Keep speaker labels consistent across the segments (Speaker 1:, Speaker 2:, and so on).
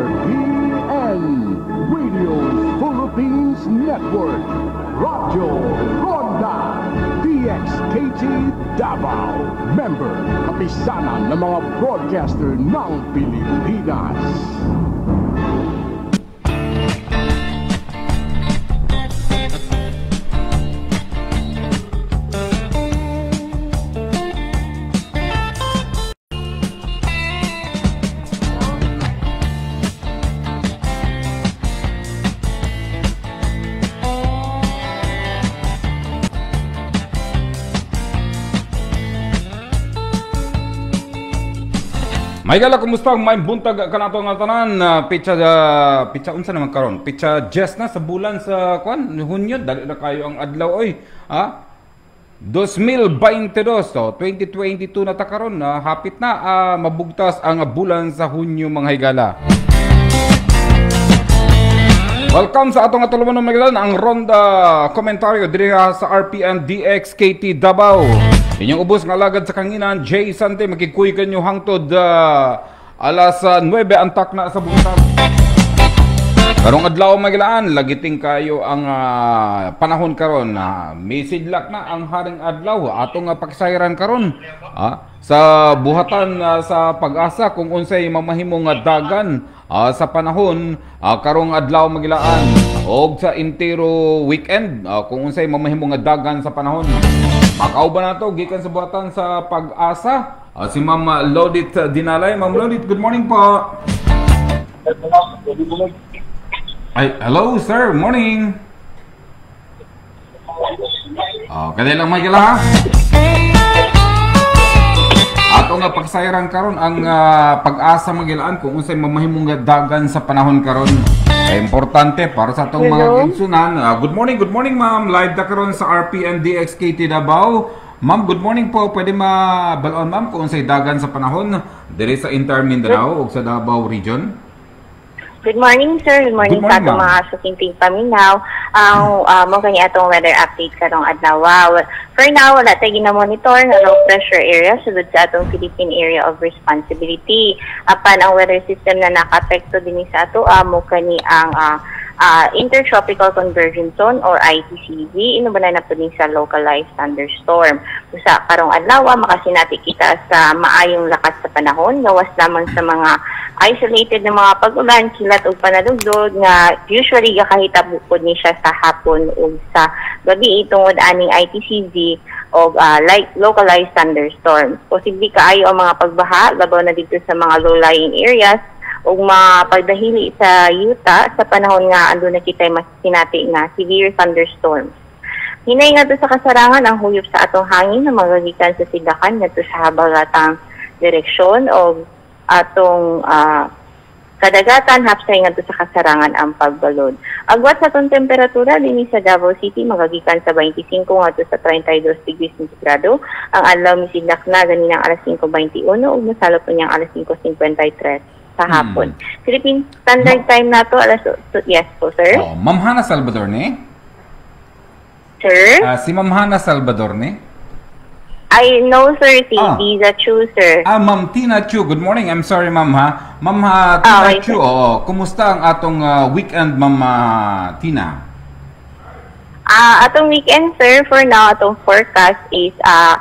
Speaker 1: RPN Radio Philippines Network. Radyo Ronda DXKT Davao. Member Kapisanan ng mga broadcaster ng Pilipinas
Speaker 2: May gala kumusta ang may buntag kanato nga tanan? Uh, pitsa uh, pitsa unsa naman karon? Pitsa Jess na sa bulan sa kwan Hunyo dali na kayo ang adlaw oy. Ha 2022 so 2022 na ta karon uh, hapit na uh, mabugtas ang bulan sa Hunyo mga higala. Welcome sa atong atulumon ng Magalan ang ronda komentaryo diri sa RPN DXKT Davao. Inyong ubos nga lagad sa kanginan Jay Sante makikuy kanyo hangtod uh, alas uh, 9 antak na sa buntag. Karong adlaw magilaan lagiting kayo ang uh, panahon karon. Na uh, misidlak na ang haring adlaw atong uh, pakisayran karon uh, sa buhatan uh, sa pag-asa kung unsay mamahimong uh, dagan uh, sa panahon uh, karong adlaw magilaan. Og sa intero weekend uh, kung unsay mamahimong nga dagan sa panahon makauban nato gikan sa buhatan sa pag-asa uh, si Ma'am Lodit Dinalay Ma'am Lodit good morning po ay, hello sir, morning. Oh, kadali lang may ha. Ato nga pagsayran karon ang uh, pag-asa magilaan kung unsay mamahimong dagan sa panahon karon. Ay importante para sa atong mga kinsunan. Uh, good morning, good morning ma'am. Live ta karon sa RPN DXKT Davao. Ma'am, good morning po. Pwede ma-balon ma'am kung unsay dagan sa panahon diri sa Inter Mindanao ug sa Davao region?
Speaker 3: Good morning, sir. Good morning,
Speaker 2: Good morning,
Speaker 3: sa atong mga sukinting paminaw. Ang uh, mo kani atong weather update karong adlaw. For now, wala tayo gina-monitor nga low pressure area sugod sa atong Philippine Area of Responsibility. Apan ang weather system na naka-apekto din sa ato amo kani ang ah, ah, Intertropical Convergence Zone or ITCZ inubanan na po din sa localized thunderstorm. Sa karong adlaw, makasinati kita sa maayong lakas sa panahon, gawas lamang sa mga isolated na mga pag-ulan, kilat o panalugdod nga usually gakahita bukod ni siya sa hapon o sa gabi tungod aning ITCZ o ah, like localized thunderstorms. Posible kaayo ang mga pagbaha, labaw na dito sa mga low-lying areas o mga pagdahili sa yuta sa panahon nga ando na kita mas sinati nga severe thunderstorms. Hinay nga sa kasarangan ang huyop sa atong hangin na magagikan sa sidakan ngadto sa habagatang direksyon o atong ah, kadagatan hapsay nga to sa kasarangan ang pagbalod. Agwat sa atong temperatura dinhi sa Davao City magagikan sa 25 ngadto sa 32 degrees centigrado. Ang adlaw misidlak na ganinang alas 5:21 ug masalo po niyang alas 5:53 sa hapon. Philippine Standard Time nato alas yes po sir.
Speaker 2: Oh, Ma'am Hana Salvador ni?
Speaker 3: Sir?
Speaker 2: Ah, si Ma'am Hana Salvador ni?
Speaker 3: I know sir si
Speaker 2: Ah.
Speaker 3: Liza Chu sir.
Speaker 2: Ah, Ma'am Tina Chu. Good morning. I'm sorry, Ma'am ha. Ma'am ha, Tina
Speaker 3: Ah, okay,
Speaker 2: Chu. Oo. Kumusta ang atong ah, weekend, Ma'am ah, Tina?
Speaker 3: Ah, atong weekend sir for now atong forecast is ah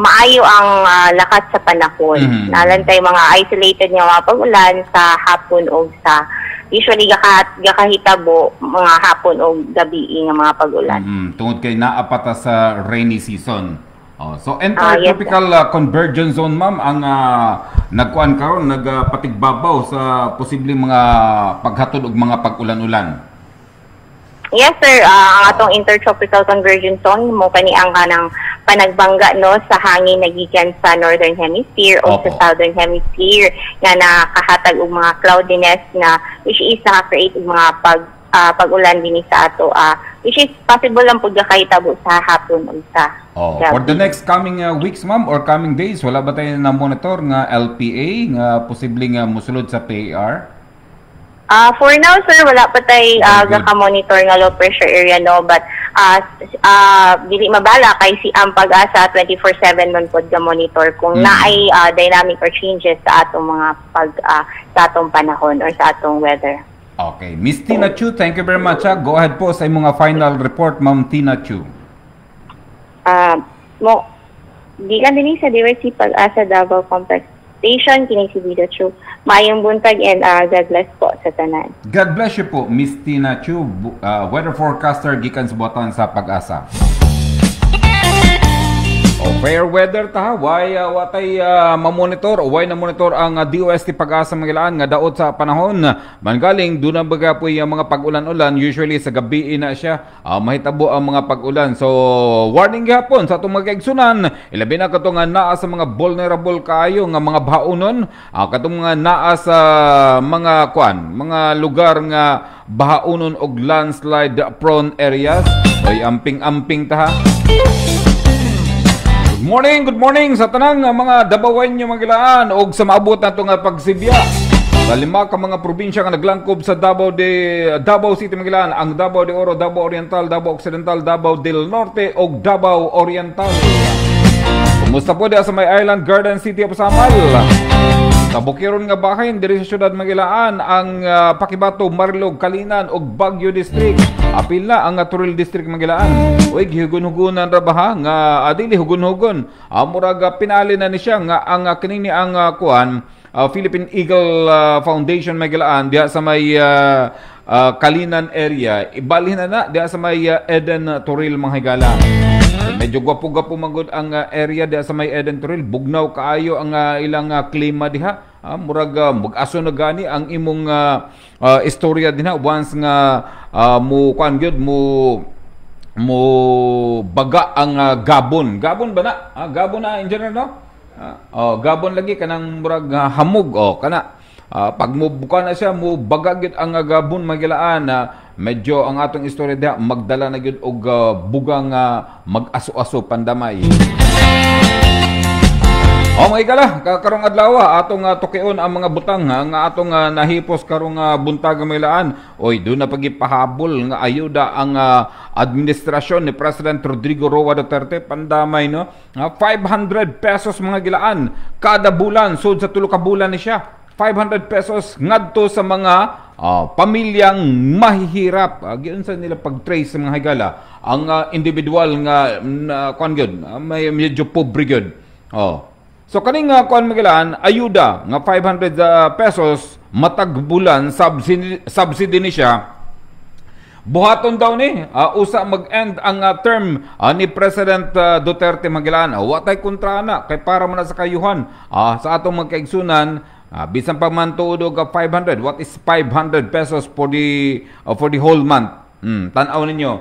Speaker 3: maayo ang ah, lakat sa panahon.
Speaker 2: Mhm.
Speaker 3: Nalantay mga isolated nga mga pag-ulan sa hapon o sa usually gaka, gakahitabo mga hapon o gabi nga mga pag-ulan.
Speaker 2: Mm, tungod kay naapata sa rainy season. Oh, so
Speaker 3: Ah, yes,
Speaker 2: intertropical ah, convergence zone ma'am ang uh, nagkuan karon nagpatigbabaw sa posibleng mga paghatod og mga pag-ulan-ulan.
Speaker 3: Yes sir, Ah, ang atong intertropical convergence zone mo kani ang kanang panagbangga no sa hangin nagikan sa northern hemisphere o
Speaker 2: Opo.
Speaker 3: sa southern hemisphere nga nakahatag og mga cloudiness na which is nakaka-create og mga pag ah, pag-ulan din sa ato ah which is possible lang pud kahitabo sa hapon ug sa
Speaker 2: Oh,
Speaker 3: gabi.
Speaker 2: for the next coming uh, weeks ma'am or coming days wala ba tayo na monitor nga LPA nga posibleng uh, musulod sa PAR?
Speaker 3: Ah, for now, sir, wala pa tay uh,
Speaker 2: Very good.
Speaker 3: monitor nga low pressure area no, but ah ah dili mabala kay si ang pag-asa 24/7 man pod ga monitor kung
Speaker 2: Mm.
Speaker 3: naay ah, dynamic or changes sa atong mga pag ah, sa atong panahon or sa atong weather.
Speaker 2: Okay. Miss Tina Chu, thank you very much. Ha. Go ahead po sa imong final report, Ma'am Tina Chu.
Speaker 3: Ah, mo di lang din sa diversity pag-asa Davao Complex Station kini si Vida Chu. Mayong buntag and ah, God bless po sa tanan.
Speaker 2: God bless you po, Miss Tina Chu, uh, weather forecaster gikan sa buwatan sa pag-asa. Fair weather ta why uh, watay uh, mamonitor o why na monitor ang uh, DOST pag-asa Mangilaan nga daot sa panahon? Mangaling doon na baga po yung mga pag-ulan-ulan. Usually sa gabi na siya. Uh, mahitabo ang mga pag-ulan. So warning gihapon sa atong mga kaigsunan. Ilabi na kato nga naa sa mga vulnerable kaayo nga mga baonon uh, katong mga naa sa mga kwan mga lugar nga bahaonon og landslide prone areas. Oy amping-amping ta ha Morning, good morning sa tanang mga dabawan nyo magilaan og sa maabot nato nga pagsibya. Sa lima ka mga probinsya nga naglangkob sa Davao de Davao City Magilaan, ang Davao de Oro, Davao Oriental, Davao Occidental, Davao del Norte ug Davao Oriental. Kumusta po diha sa may Island Garden City of Samal? Sa Bukiron nga bahin diri sa syudad Magilaan ang ah, Pakibato, Marilog, Kalinan ug Baguio District. Apil na ang ah, Turil District Magilaan. Uy gihugon-hugonan ra ba ha nga adili hugon-hugon. Amurag uh, pinali na ni siya nga ang ah, kinini ang ah, kuan ah, Philippine Eagle ah, Foundation Magilaan diha sa may ah, ah, Kalinan area. Ibalhin na na diha sa may ah, Eden ah, Turil mga higala. Medyo gwapo-gwapo magod ang uh, area diha sa may Eden Trail. Bugnaw kaayo ang uh, ilang uh, klima diha. Ah, murag uh, mag-aso na gani ang imong uh, uh, istorya dinha once nga uh, mo kuan gyud mo mo baga ang uh, Gabon. Gabon ba na? Ah, Gabon na in general no? Ah, oh, Gabon lagi kanang murag uh, hamog oh kana. Ah, pag mo buka na siya mo bagagit ang uh, Gabon magilaan na medyo ang atong istorya diha magdala na gyud og uh, bugang uh, mag-aso-aso pandamay. O mga ikala, kakarong adlaw ah, atong uh, tukion ang mga butang ha, nga atong uh, nahipos karong uh, buntag maylaan. Oy, do na pagipahabol nga ayuda ang uh, administrasyon ni President Rodrigo Roa Duterte pandamay no. Ah, 500 pesos mga gilaan kada bulan sud sa tulo ka bulan ni siya. 500 pesos ngadto sa mga ah, pamilyang mahihirap. Uh, Giyon sa nila pag-trace sa mga higala. Ang ah, individual nga na kuan gyud, ah, may medyo pobre gyud. Oh. So kaning uh, kuan magilaan ayuda nga 500 uh, pesos matag bulan subsidy, subsidy ni siya Buhaton daw ni uh, usa mag-end ang uh, term uh, ni President uh, Duterte Magilaan. Uh, watay kontra na kay para man sa kayuhan uh, sa atong magkaigsunan uh, bisan pa man tuod og 500. What is 500 pesos for the uh, for the whole month? Hmm, tan-aw ninyo.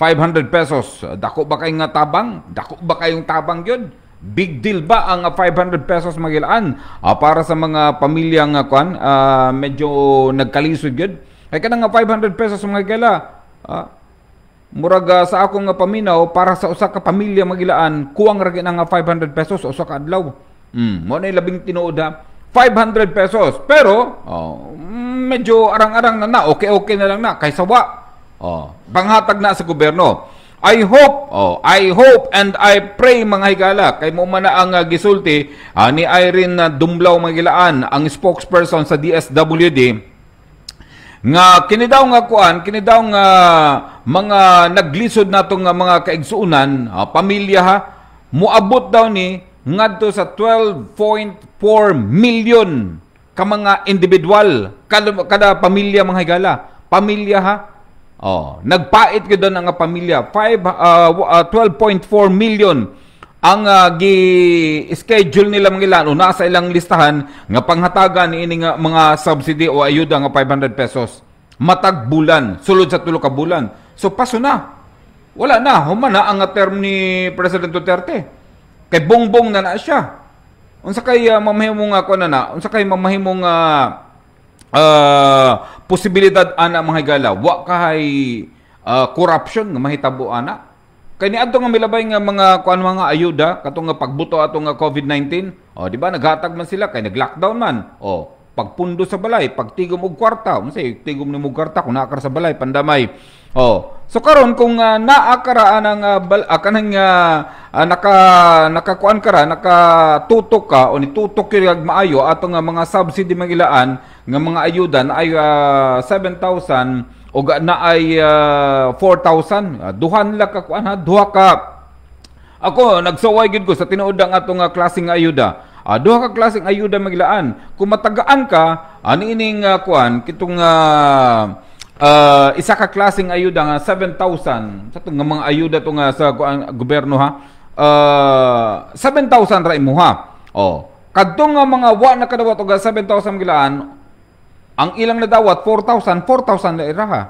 Speaker 2: 500 pesos. Uh, Dako ba kay nga tabang? Dako ba kayong tabang yun? Big deal ba ang uh, 500 pesos magilaan uh, para sa mga pamilyang uh, kwan uh, medyo nagkalisod gyud? Kay kanang nga 500 pesos mga gala, ah, murag ah, sa akong nga paminaw para sa usa ka pamilya magilaan, kuwang ra gyud nga 500 pesos usa ka adlaw. Mm, mo na labing tinuod ha. 500 pesos. Pero oh, mm, medyo arang-arang na na, okay-okay na lang na kay sawa. Oh, panghatag na sa gobyerno. I hope, oh, I hope and I pray mga higala kay mo man na ang uh, gisulti ah, ni Irene uh, Dumblao Magilaan, ang spokesperson sa DSWD nga kini daw nga kuan kini daw nga mga naglisod natong nga mga kaigsuunan ah, pamilya ha muabot daw ni ngadto sa 12.4 million ka mga individual kada, kada pamilya mga higala. Pamilya ha? Oh nagpait gyud ang nga pamilya. 5 uh, 12.4 million ang uh, gi-schedule nila mga ilan. O nasa ilang listahan nga panghatagan ni ini nga mga subsidy o ayuda nga 500 pesos. Matag bulan sulod sa tulo ka bulan. So paso na. Wala na. Human na ang term ni President Duterte kay bongbong na na siya. Unsa kay uh, mamahimong nga na na? Unsa kay mamahimong uh, uh, posibilidad ana mga higala? Wa kay uh, corruption nga mahitabo ana. Kay ni adto nga milabay nga mga kuan mga ayuda katong nga pagbuto ato nga COVID-19, oh di ba naghatag man sila kay nag-lockdown man. Oh, pagpundo sa balay, pagtigom og kwarta, unsay tigom ni og kwarta kung naa ka sa balay pandamay. Oh. So karon kung uh, naa ka ra anang uh, bal, uh, kanang uh, uh, naka nakakuan ka ra, nakatutok ka o nitutok kay maayo ato nga mga subsidy magilaan nga mga ayuda na ay uh, 7,000 o na ay uh, 4,000. Uh, duhan lang ka kuan ha, duha ka ako nagsaway gid ko sa tinuod ang atong uh, klaseng ayuda. Uh, duha ka klaseng ayuda maglaan. Kung matagaan ka, ani ining uh, kuan kitong uh, uh, isa ka klaseng ayuda nga 7,000 sa tong mga ayuda to nga sa kuan gobyerno ha. Uh, 7,000 ra imuha. Oh. Kadtong nga mga wa na kadawat og 7,000 maglaan, ang ilang nadawat 4,000, 4,000 na iraha.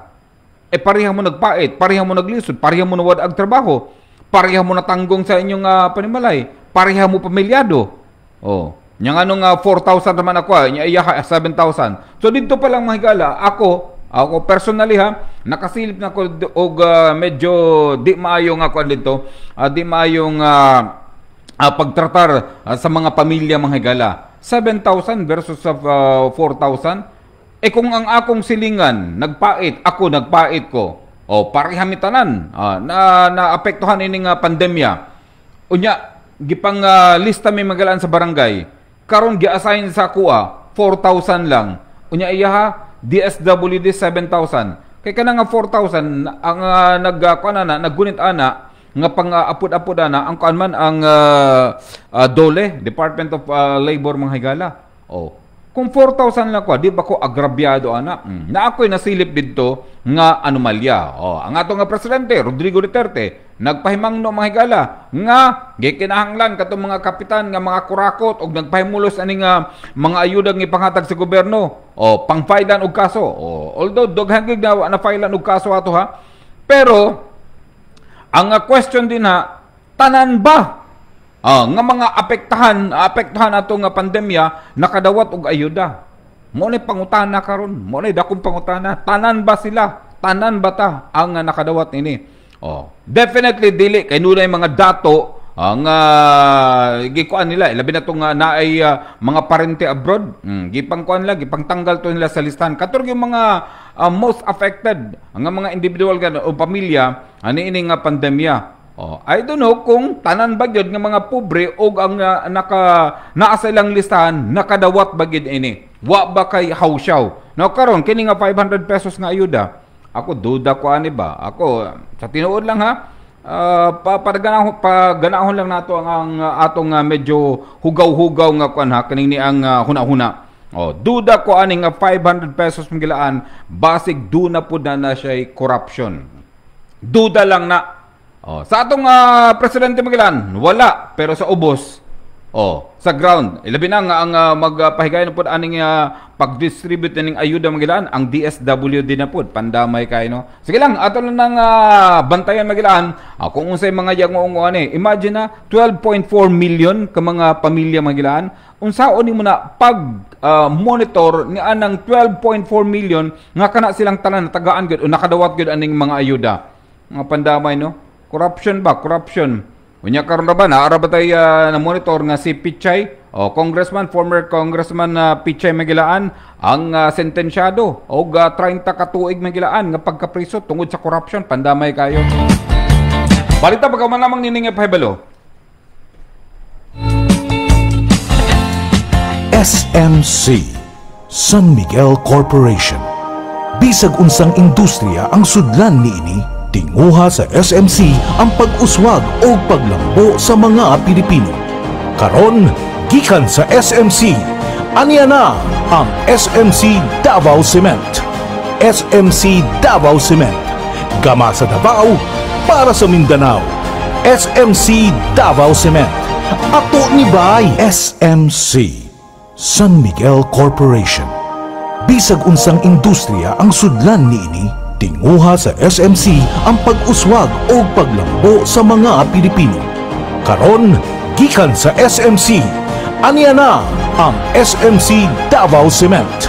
Speaker 2: E pareha mo nagpait, pareha mo naglisod, pareha mo nawad ag trabaho, pareha mo natanggong sa inyong uh, panimalay, pareha mo pamilyado. Oh. Yang anong uh, 4,000 naman ako, uh, iya 7,000. So dito pa lang mahigala, ako, ako personally ha, nakasilip na ko og uh, medyo di maayong ako dito, uh, di maayong uh, uh, pagtratar uh, sa mga pamilya mahigala. 7,000 versus uh, 4,000. Eh kung ang akong silingan nagpait, ako nagpait ko. O parihami uh, na naapektuhan ini nga pandemya. Unya gipang uh, lista may magalaan sa barangay karon gi-assign sa kuha 4,000 lang unya iya ha DSWD 7,000 kay kana nga 4,000 ang uh, nag uh, na naggunit ana nga pang uh, ana ang kuan man ang uh, uh, DOLE Department of uh, Labor mga higala. Oh kung 4,000 lang ko, di ba ko agrabyado ana? Mm. Na ako'y nasilip dito nga anomalya. Oh, ang ato nga presidente, Rodrigo Duterte, nagpahimang no mga higala nga gikinahanglan katong mga kapitan nga mga kurakot og nagpahimulos ani nga mga ayuda nga ipanghatag sa gobyerno. Oh, pangfailan og kaso. Oh, although doghan gid na na failan og kaso ato ha. Pero ang question din ha, tanan ba Ah, nga mga apektahan, apektahan ato nga pandemya nakadawat og ayuda. Mo ni pangutana karon, mo ni dakong pangutana, tanan ba sila? Tanan ba ta? Ang nakadawat ini? Oh, definitely dili. Kay nunay mga dato ang uh, gikuan nila. Labi na tong uh, naay uh, mga parente abroad. Mm, gipangkuan lang gipangtanggal to nila sa listahan. Katur yung mga uh, most affected ang mga individual gan o pamilya ani ini nga pandemya Oh, I don't know kung tanan ba gyud nga mga pobre og ang uh, naka naa sa ilang listahan nakadawat ba gyud ini. Wa ba kay hawsyaw. Now karon kini nga 500 pesos nga ayuda. Ako duda ko ani ba. Ako sa tinuod lang ha. Uh, pa padaganahon pa ganahon lang nato ang, ang atong uh, medyo hugaw-hugaw nga kuan ha kaning ni ang uh, huna-huna. Oh, duda ko ani nga 500 pesos manggilaan basig do na pud na, na siya corruption. Duda lang na Oh, sa atong uh, presidente Magilan, wala pero sa ubos. Oh, sa ground. Ilabi na nga ang uh, magpahigayon uh, pod aning uh, pag-distribute ning ayuda Magilan, ang DSWD na pod pandamay kay no. Sige lang, ato lang nang uh, bantayan Magilan. Uh, kung unsay mga yango ani, imagine na 12.4 million ka mga pamilya Magilan. Unsaon nimo na pag uh, monitor ni anang 12.4 million nga kana silang tanan tagaan gud o nakadawat gud aning mga ayuda. Mga pandamay no. Corruption ba? Corruption. Unya karon na ba na ara ba tay uh, na monitor nga si Pichay o congressman former congressman na uh, Pichay Magilaan ang uh, sentensyado og uh, 30 ka tuig Magilaan nga pagkapriso tungod sa corruption pandamay kayo. Balita pagka man lamang nining pahibalo.
Speaker 1: SMC San Miguel Corporation Bisag unsang industriya ang sudlan niini Tinguha sa SMC ang pag-uswag o paglambo sa mga Pilipino. Karon, gikan sa SMC, aniya na ang SMC Davao Cement. SMC Davao Cement. Gama sa Davao para sa Mindanao. SMC Davao Cement. Ato ni Bay SMC San Miguel Corporation. Bisag unsang industriya ang sudlan niini tinguha sa SMC ang pag-uswag o paglambo sa mga Pilipino. Karon, gikan sa SMC, aniya na ang SMC Davao Cement.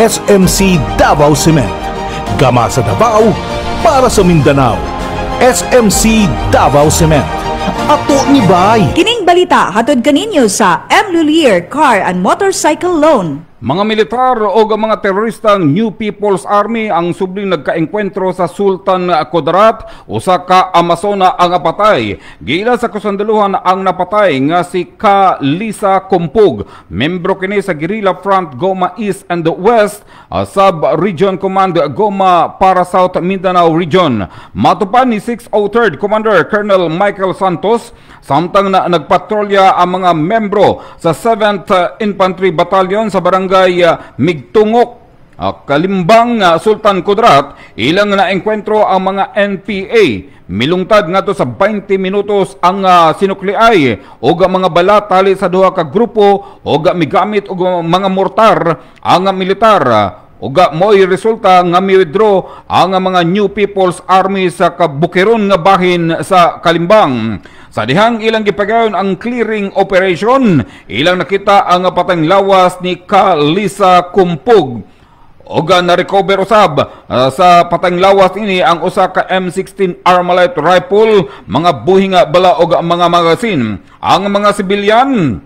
Speaker 1: SMC Davao Cement. Gama sa Davao para sa Mindanao. SMC Davao Cement. Ato ni Bay.
Speaker 4: Kining Kining balita hatod kaninyo sa M. Lulier Car and Motorcycle Loan.
Speaker 2: Mga militar o mga teroristang New People's Army ang subling nagkaengkwentro sa Sultan Kudarat usa ka Amazona ang apatay. Gila sa kusandaluhan ang napatay nga si Ka Lisa Kumpug, membro kini sa Guerrilla Front Goma East and West, Sub-Region Command Goma para South Mindanao Region. Matupan ni 603rd Commander Colonel Michael Santos, samtang na nagpatrolya ang mga membro sa 7th Infantry Battalion sa barangay uh, Migtungok. Uh, Kalimbang uh, Sultan Kudrat ilang na enkwentro ang mga NPA milungtad nga to sa 20 minutos ang uh, sinukliay o mga bala tali sa duha ka grupo o migamit og mga mortar ang militar Uga mo'y resulta nga mi-withdraw ang mga New People's Army sa kabukiron nga bahin sa Kalimbang. Sa dihang ilang gipagayon ang clearing operation, ilang nakita ang patang lawas ni Kalisa Kumpug. Oga na recover usab uh, sa patang lawas ini ang usa ka M16 Armalite rifle, mga buhi nga bala og mga magasin. Ang mga sibilyan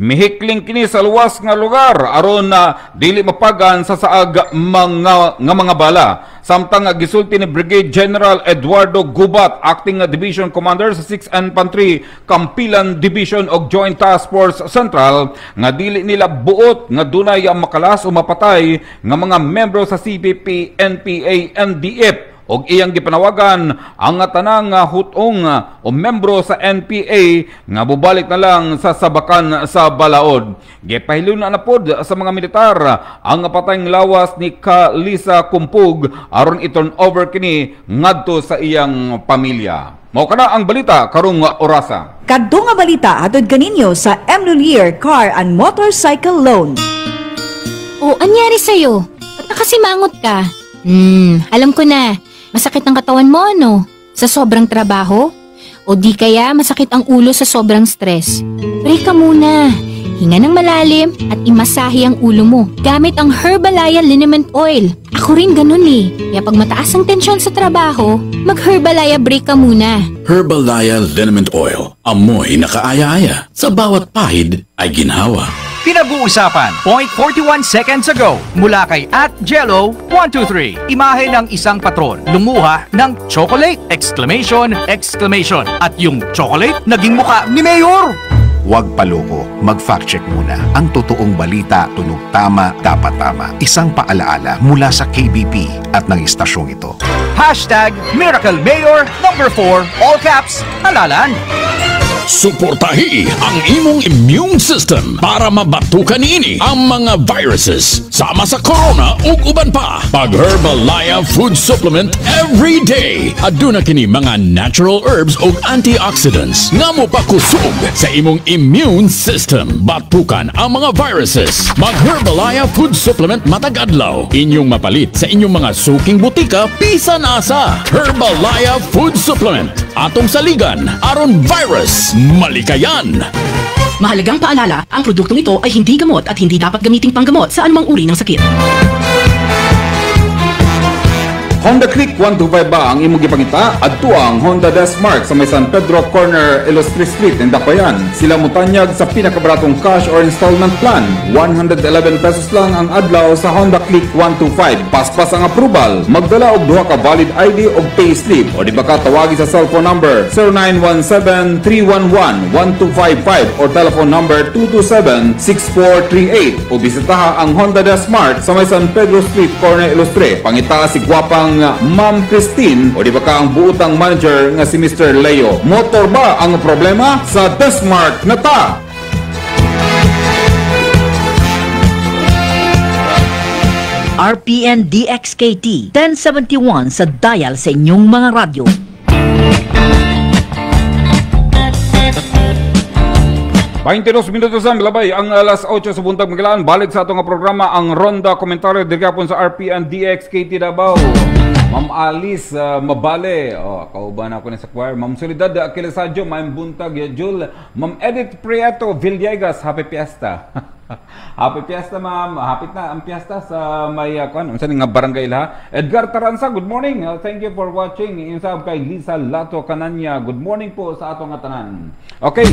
Speaker 2: mihikling kini sa luwas nga lugar aron na dili mapagan sa saag mga nga mga bala. Samtang gisulti ni Brigade General Eduardo Gubat acting division commander sa 6 Infantry Kampilan Division og Joint Task Force Central nga dili nila buot nga dunay ang makalas o mapatay nga mga membro sa CPP, NPA, NDF og iyang gipanawagan ang tanang hutong o membro sa NPA nga bubalik na lang sa sabakan sa balaod. Gipahilon na pod sa mga militar ang patayng lawas ni Kalisa Kumpug aron i-turn over kini ngadto sa iyang pamilya. Mao kana ang balita karong orasa.
Speaker 4: Kadto nga balita hatod kaninyo sa M. Lulier Car and Motorcycle Loan.
Speaker 5: O, anyari sa'yo? Ba't nakasimangot ka? Hmm, alam ko na. Masakit ang katawan mo ano? Sa sobrang trabaho? O di kaya masakit ang ulo sa sobrang stress? Break ka muna. Hinga ng malalim at imasahe ang ulo mo gamit ang Herbalaya Liniment Oil. Ako rin ganun eh. Kaya pag mataas ang tensyon sa trabaho, mag-Herbalaya break ka muna.
Speaker 6: Herbalaya Liniment Oil. Amoy nakaaya-aya. Sa bawat pahid ay ginhawa.
Speaker 7: Pinag-uusapan, 0.41 seconds ago, mula kay at Jello123. Imahe ng isang patron, lumuha ng chocolate, exclamation, exclamation. At yung chocolate, naging muka ni Mayor!
Speaker 8: Huwag paloko, mag-fact check muna. Ang totoong balita, tunog tama, dapat tama. Isang paalaala mula sa KBP at ng istasyong ito.
Speaker 7: Hashtag Miracle Mayor number 4, all caps, halalan.
Speaker 6: Suportahi ang imong immune system para mabatukan ini ang mga viruses sama sa corona ug uban pa. Pag Herbalaya Food Supplement every day. Aduna kini mga natural herbs ug antioxidants nga mo pakusog sa imong immune system. Batukan ang mga viruses. Mag Herbalaya Food Supplement matag adlaw. Inyong mapalit sa inyong mga suking butika bisan asa. Herbalaya Food Supplement. Atong saligan aron virus malikayan.
Speaker 9: Mahalagang paalala, ang produktong ito ay hindi gamot at hindi dapat gamiting panggamot sa anumang uri ng sakit.
Speaker 2: Honda Click 125 ba ang imong gipangita? Adto ang Honda Desmark sa may San Pedro Corner, Ilustri Street in Dapayan. Sila mutanyag sa pinakabaratong cash or installment plan. 111 pesos lang ang adlaw sa Honda Click 125. Paspas ang approval. Magdala og duha ka valid ID og payslip o di ba ka tawagi sa cellphone number 0917-311-1255 or telephone number 227-6438 o bisitaha ang Honda Desmark sa may San Pedro Street Corner, Ilustre. Pangita si gwapang nga Ma'am Christine o di ba ka ang buutang manager nga si Mr. Leo. Motor ba ang problema? Sa Desmark na ta!
Speaker 10: RPN DXKT 1071 sa dial sa inyong mga radyo.
Speaker 2: Paintinos minutos ang labay ang alas 8 sa buntag magalaan. Balik sa atong programa ang Ronda Komentaryo dirigapon sa RPN DXKT Davao. Ma'am Alice uh, Mabale, oh, kauban ako ni sa choir. Ma'am Solidad Aquilasadjo, Ma'am Buntag Yajul, Ma'am Edith Prieto Villegas, Happy Fiesta. Happy Fiesta, ma'am. Hapit na ang fiesta sa may uh, kan, unsa nga barangay ha. Edgar Taransa, good morning. Uh, thank you for watching. Insab kay Lisa Lato Kananya. Good morning po sa atong tanan. Okay.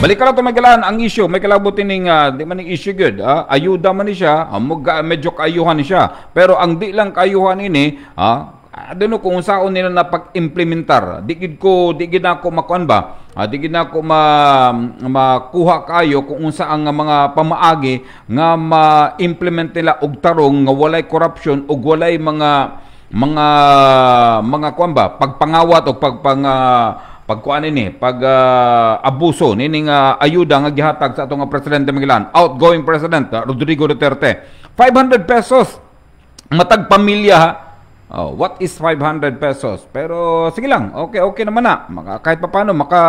Speaker 2: Balik na to magalan ang issue. May kalabutin ning uh, di man issue good. Uh, ayuda man ni siya. Uh, medyo kayuhan ni siya. Pero ang di lang kayuhan ini, uh, I don't know kung saan nila na pag-implementar. Di gid ko di gid ako makuan ba? Uh, di gid ako ma makuha kayo kung unsa ang mga pamaagi nga ma-implement nila og tarong nga walay corruption ug walay mga mga mga kuan ba? Pagpangawat o pagpang uh, pagkuan ini pag uh, abuso nining uh, ayuda nga gihatag sa atong presidente Milan outgoing president uh, Rodrigo Duterte. 500 pesos. Matag pamilya Oh, what is 500 pesos? Pero sige lang, okay okay naman na. Maka, kahit papaano maka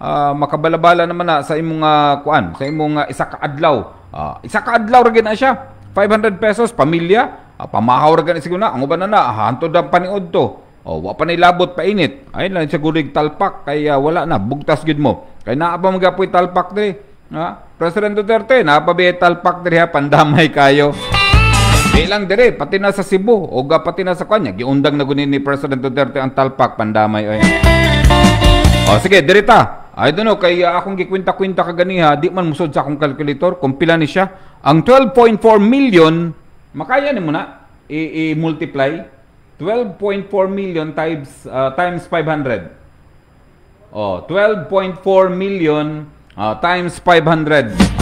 Speaker 2: uh, makabalabala naman na sa imong uh, kuan, sa imong uh, isa ka adlaw. Uh, isa ka adlaw ra na siya. 500 pesos pamilya, uh, pamahaw ra siguro na. Ang uban na na, hantod ang paniod to. Oh, wa pa labot pa init. Ay lang siguro talpak kay uh, wala na bugtas gid mo. Kay naa pa magapoy talpak diri. Ha? President Duterte, naa pa talpak diri ha pandamay kayo. Di lang dire, pati na sa Cebu o pati na sa kanya, giundang na gunin ni President Duterte ang talpak pandamay oy. O sige, dirita. I don't know kay uh, akong gikwenta-kwenta kaganiha, di man musod sa akong calculator kung pila ni siya. Ang 12.4 million, makaya ni mo na i-multiply 12.4 million times uh, times 500. Oh, 12.4 million uh, times 500.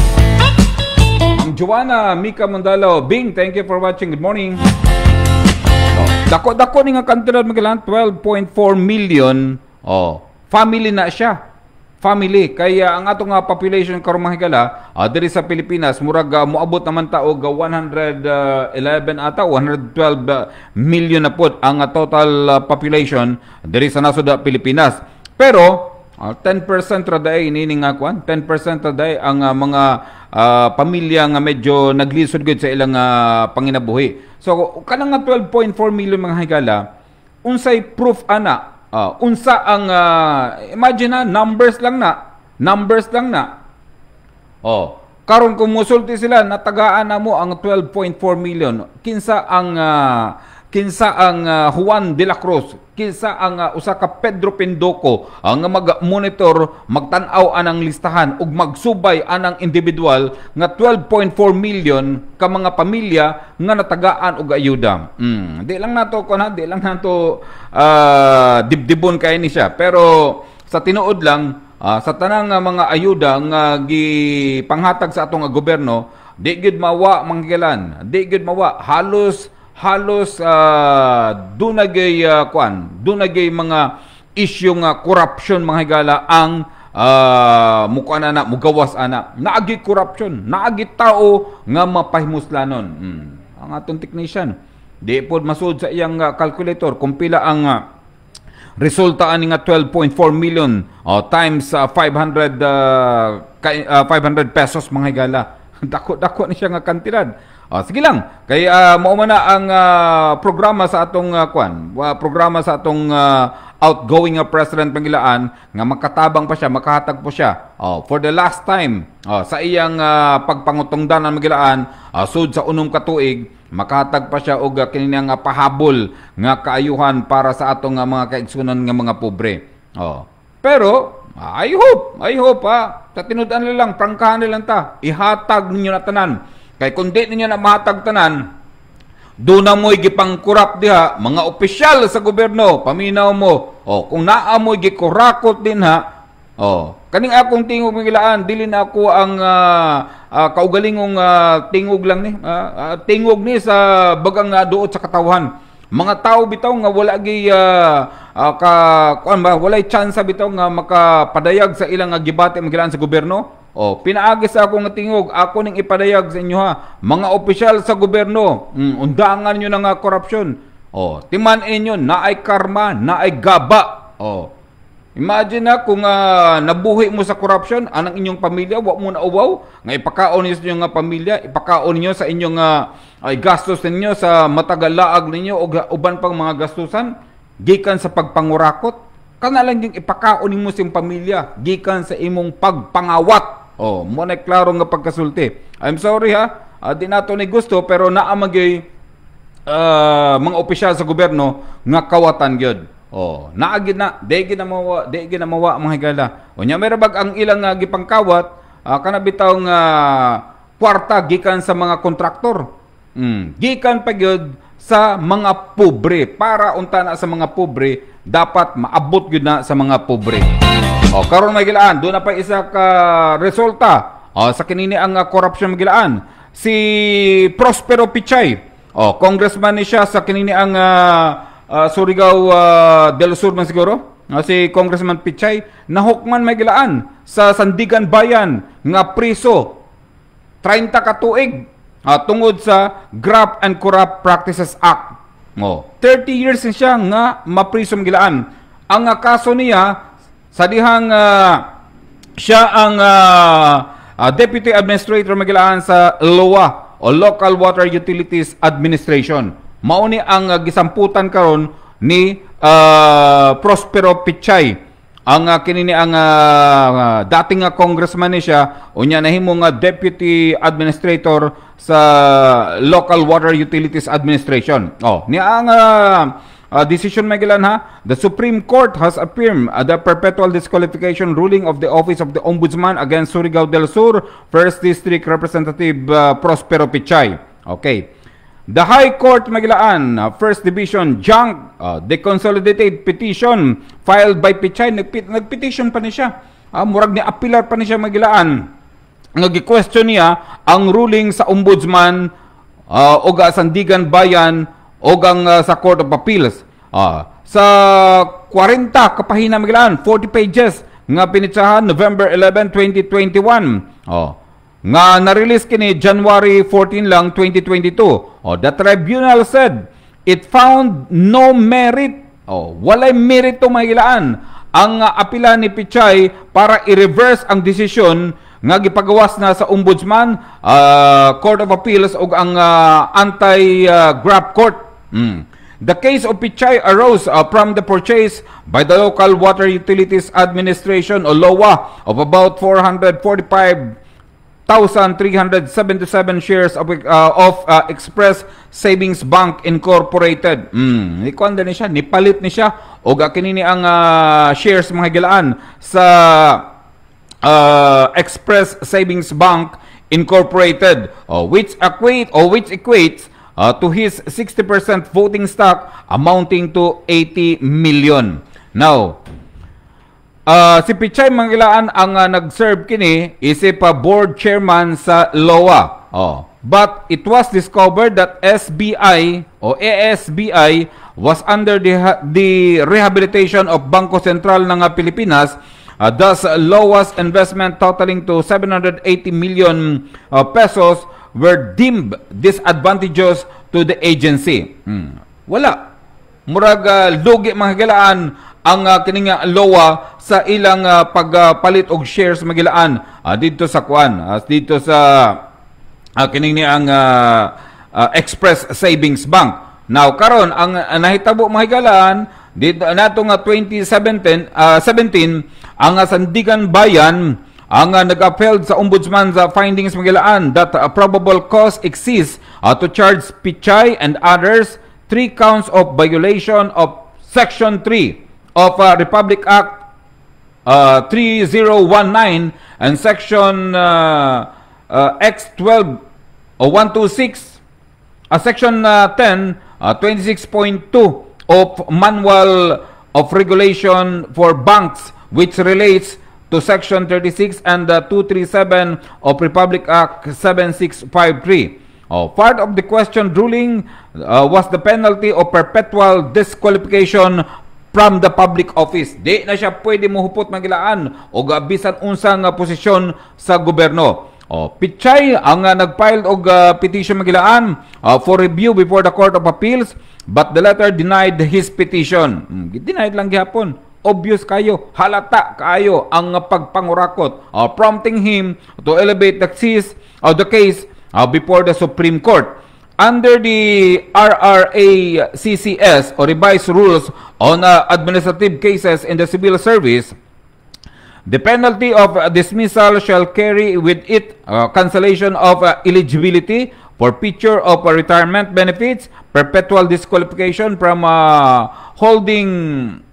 Speaker 2: Joanna Mika Mondalo, Bing, thank you for watching. Good morning. Oh, dako dako ni nga kantidad magalan 12.4 million. Oh, family na siya. Family kaya ang ato nga population karon mga higala uh, diri sa Pilipinas murag uh, moabot naman ta og 111 ata 112 uh, million na pud ang uh, total uh, population diri sa nasod Pilipinas. Pero uh, 10% ra day ini nga kwan 10% ra day ang uh, mga uh, pamilya nga medyo naglisod gud sa ilang uh, panginabuhi. So kanang nga 12.4 million mga higala, unsay proof ana? Uh, unsa ang uh, imagine na numbers lang na, numbers lang na. Oh, karon kung musulti sila natagaan na mo ang 12.4 million, kinsa ang uh, kinsa ang uh, Juan de la Cruz, kinsa ang uh, usa ka Pedro Pindoco ang mag-monitor, magtan-aw anang listahan ug magsubay anang individual nga 12.4 million ka mga pamilya nga natagaan og ayuda. Mm, di lang nato ko na, di lang nato uh, dibdibon kay ni siya, pero sa tinuod lang uh, sa tanang uh, mga ayuda nga gipanghatag sa atong uh, gobyerno, di gid mawa manggilan, di gid mawa halos halos uh, dunagay uh, kwan, dunagay mga issue nga corruption mga higala ang uh, mukuan ana mugawas ana. Naagi corruption naagi tao nga mapahimuslanon hmm. ang atong technician di pod masud sa iyang uh, calculator kung pila ang uh, resulta ani nga 12.4 million uh, times uh, 500 uh, uh, 500 pesos mga higala. Dako dako ni siya nga kantidad Oh, sige lang. Kay uh, mao man na ang uh, programa sa atong uh, kwan, uh, programa sa atong uh, outgoing uh, president Pangilaan nga makatabang pa siya, makahatag po siya. Oh, for the last time oh, sa iyang uh, pagpangutungdan ng Magilaan, uh, sud sa unong katuig, makahatag pa siya og uh, kining uh, pahabol nga kaayuhan para sa atong mga kaigsunan nga mga pobre. Oh. Pero I hope, I hope ha, sa tinud-an lang, prangkahan lang ta, ihatag ninyo na tanan Kay kung di ninyo na mahatag tanan, doon na mo'y gipangkurap diha, mga opisyal sa gobyerno, paminaw mo, o kung naa mo'y gikurakot din ha, o, kaning akong tingog magilaan, dili na ako ang uh, uh, kaugalingong uh, tingog lang ni, uh, uh, tingog ni sa bagang uh, duot sa katawhan. Mga tao bitaw nga wala gi uh, uh, ka kuan ba walay chance bitaw nga makapadayag sa ilang uh, gibati magilaan sa gobyerno Oh, pinaagi sa akong tingog, ako ning ipadayag sa inyo ha. Mga opisyal sa gobyerno, mm, undangan niyo na nga korupsyon. Oh, timan inyo na ay karma, na ay gaba. Oh. Imagine na kung uh, nabuhi mo sa corruption, anang inyong pamilya, wa mo na uwaw, nga ipakaon niyo sa inyong uh, pamilya, ipakaon niyo sa inyong uh, ay gastos ninyo sa matagal laag ninyo o uban pang mga gastusan, gikan sa pagpangurakot, kana lang yung ipakaon mo sa pamilya, gikan sa imong pagpangawat. Oh, mo na klaro nga pagkasulti. I'm sorry ha, uh, di nato ni gusto, pero naamagay uh, mga opisyal sa gobyerno nga kawatan gyud. Oh, naagid na, di ginamawa, di ginamawa mga higala. O nya meron bag ang ilang uh, gipangkawat, uh, kana bitaw nga uh, kwarta gikan sa mga kontraktor. Mm, gikan pa gyud sa mga pobre. Para unta na sa mga pobre dapat maabot gyud na sa mga pobre. O karon may gilaan, do na pa isa ka resulta. O, sa kinini ang uh, corruption magilaan. Si Prospero Pichay, o congressman ni siya sa kinini ang uh, uh, Surigao uh, del Sur man siguro, uh, si Congressman Pichay, nahukman may gilaan sa Sandigan Bayan nga priso. 30 ka tuig uh, tungod sa Graft and Corrupt Practices Act. Oh, 30 years siya nga maprisom gilaan. Ang uh, kaso niya sa dihang uh, siya ang uh, uh, Deputy Administrator magilaan sa LOA o Local Water Utilities Administration. Mauni ang uh, gisamputan karon ni uh, Prospero Pichay. Ang uh, kinini ang uh, dating uh, congressman ni siya unya nahimo nga deputy administrator sa Local Water Utilities Administration. Oh, ni ang uh, uh, decision Magellan ha, the Supreme Court has affirmed uh, the perpetual disqualification ruling of the Office of the Ombudsman against Surigao del Sur First District Representative uh, Prospero Pichay. Okay. The High Court Magilaan, uh, First Division, junk uh, the consolidated petition filed by Pichay. Nagpit nagpetition pa ni siya. Uh, murag ni apilar pa ni siya Magilaan. Nag-question niya ang ruling sa Ombudsman uh, o Sandigan Bayan o gang uh, sa Court of Appeals. Uh, sa 40 kapahina Magilaan, 40 pages nga pinitsahan November 11, 2021. Oh nga na-release kini January 14 lang 2022. Oh, the tribunal said it found no merit. Oh, walay merito mahilaan ang apila ni Pichay para i-reverse ang desisyon nga gipagawas na sa Ombudsman, uh, Court of Appeals ug ang uh, anti-grab uh, court. Mm. The case of Pichay arose uh, from the purchase by the Local Water Utilities Administration o LOA of about 445 1,377 shares of, uh, of uh, Express Savings Bank Incorporated. Mm, ikuan din siya, nipalit ni siya o kinini ang uh, shares mga gilaan sa uh, Express Savings Bank Incorporated uh, which equate or which equates uh, to his 60% voting stock amounting to 80 million. Now, Uh, si Pichay Mangilaan ang uh, nag-serve kini isip pa board chairman sa LOA. Oh. But it was discovered that SBI o ASBI was under the, the rehabilitation of Bangko Sentral ng Pilipinas Uh, thus, LOA's investment totaling to 780 million uh, pesos were deemed disadvantageous to the agency. Hmm. Wala. Murag uh, lugi mga galaan ang uh, kining LOA sa ilang uh, pagpalit og shares magilaan uh, dito sa kuan uh, dito sa uh, kining ni ang uh, uh, Express Savings Bank. Now karon ang uh, nahitabo mahigalaan dito nato nga 2017 uh, 17 ang uh, Sandigan Bayan ang uh, nag-upheld sa ombudsman sa findings magilaan that a probable cause exists uh, to charge Pichay and others three counts of violation of Section 3 of uh, Republic Act uh, 3019 and Section uh, uh, X12 o 126, uh, Section uh, 10, uh, 26.2 of Manual of Regulation for Banks which relates to Section 36 and uh, 237 of Republic Act 7653. Oh, part of the question ruling uh, was the penalty of perpetual disqualification from the public office. Di na siya pwede mohupot magilaan o bisan unsa nga posisyon sa gobyerno. O, Pichay ang uh, nagfile og uh, petition magilaan uh, for review before the Court of Appeals but the letter denied his petition. Hmm, denied lang gihapon. obvious kayo, halata kayo ang pagpangurakot, uh, prompting him to elevate the case, uh, the case uh, before the Supreme Court. Under the RRA CCS or revised rules on uh, administrative cases in the civil service, The penalty of uh, dismissal shall carry with it uh, cancellation of uh, eligibility, forfeiture of uh, retirement benefits, perpetual disqualification from uh, holding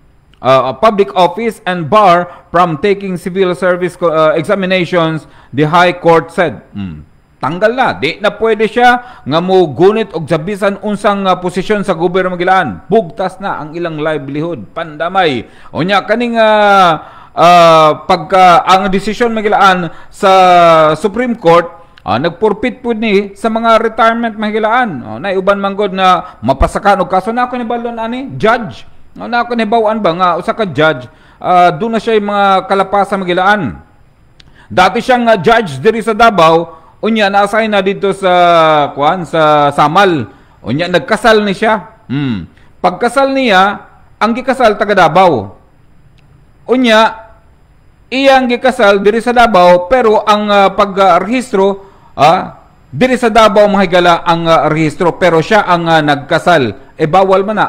Speaker 2: a public office, and bar from taking civil service examinations, the High Court said. Mm. Tanggal na, di na pwede siya nga mo gunit og sabisan unsang uh, posisyon sa gobyerno Magilaan. Bugtas na ang ilang livelihood, pandamay. Unya kaning uh, uh, pagka ang desisyon magilaan sa Supreme Court uh, nagpurpit pud ni sa mga retirement magilaan uh, na uban manggod na mapasakan og kaso. Na ako ni balon ani? Judge. Uh, na ako ni bawaan ba nga? Usa ka judge. Uh, do na siya yung mga kalapasan magilaan dati siyang uh, judge diri sa Davao unya na-assign na dito sa kuan sa Samal. Unya nagkasal ni siya. Hmm. pagkasal niya ang gikasal taga Davao. Unya iyang gikasal diri sa Davao pero ang uh, pagrehistro uh, diri sa Davao mahigala ang uh, rehistro pero siya ang uh, nagkasal. E bawal man na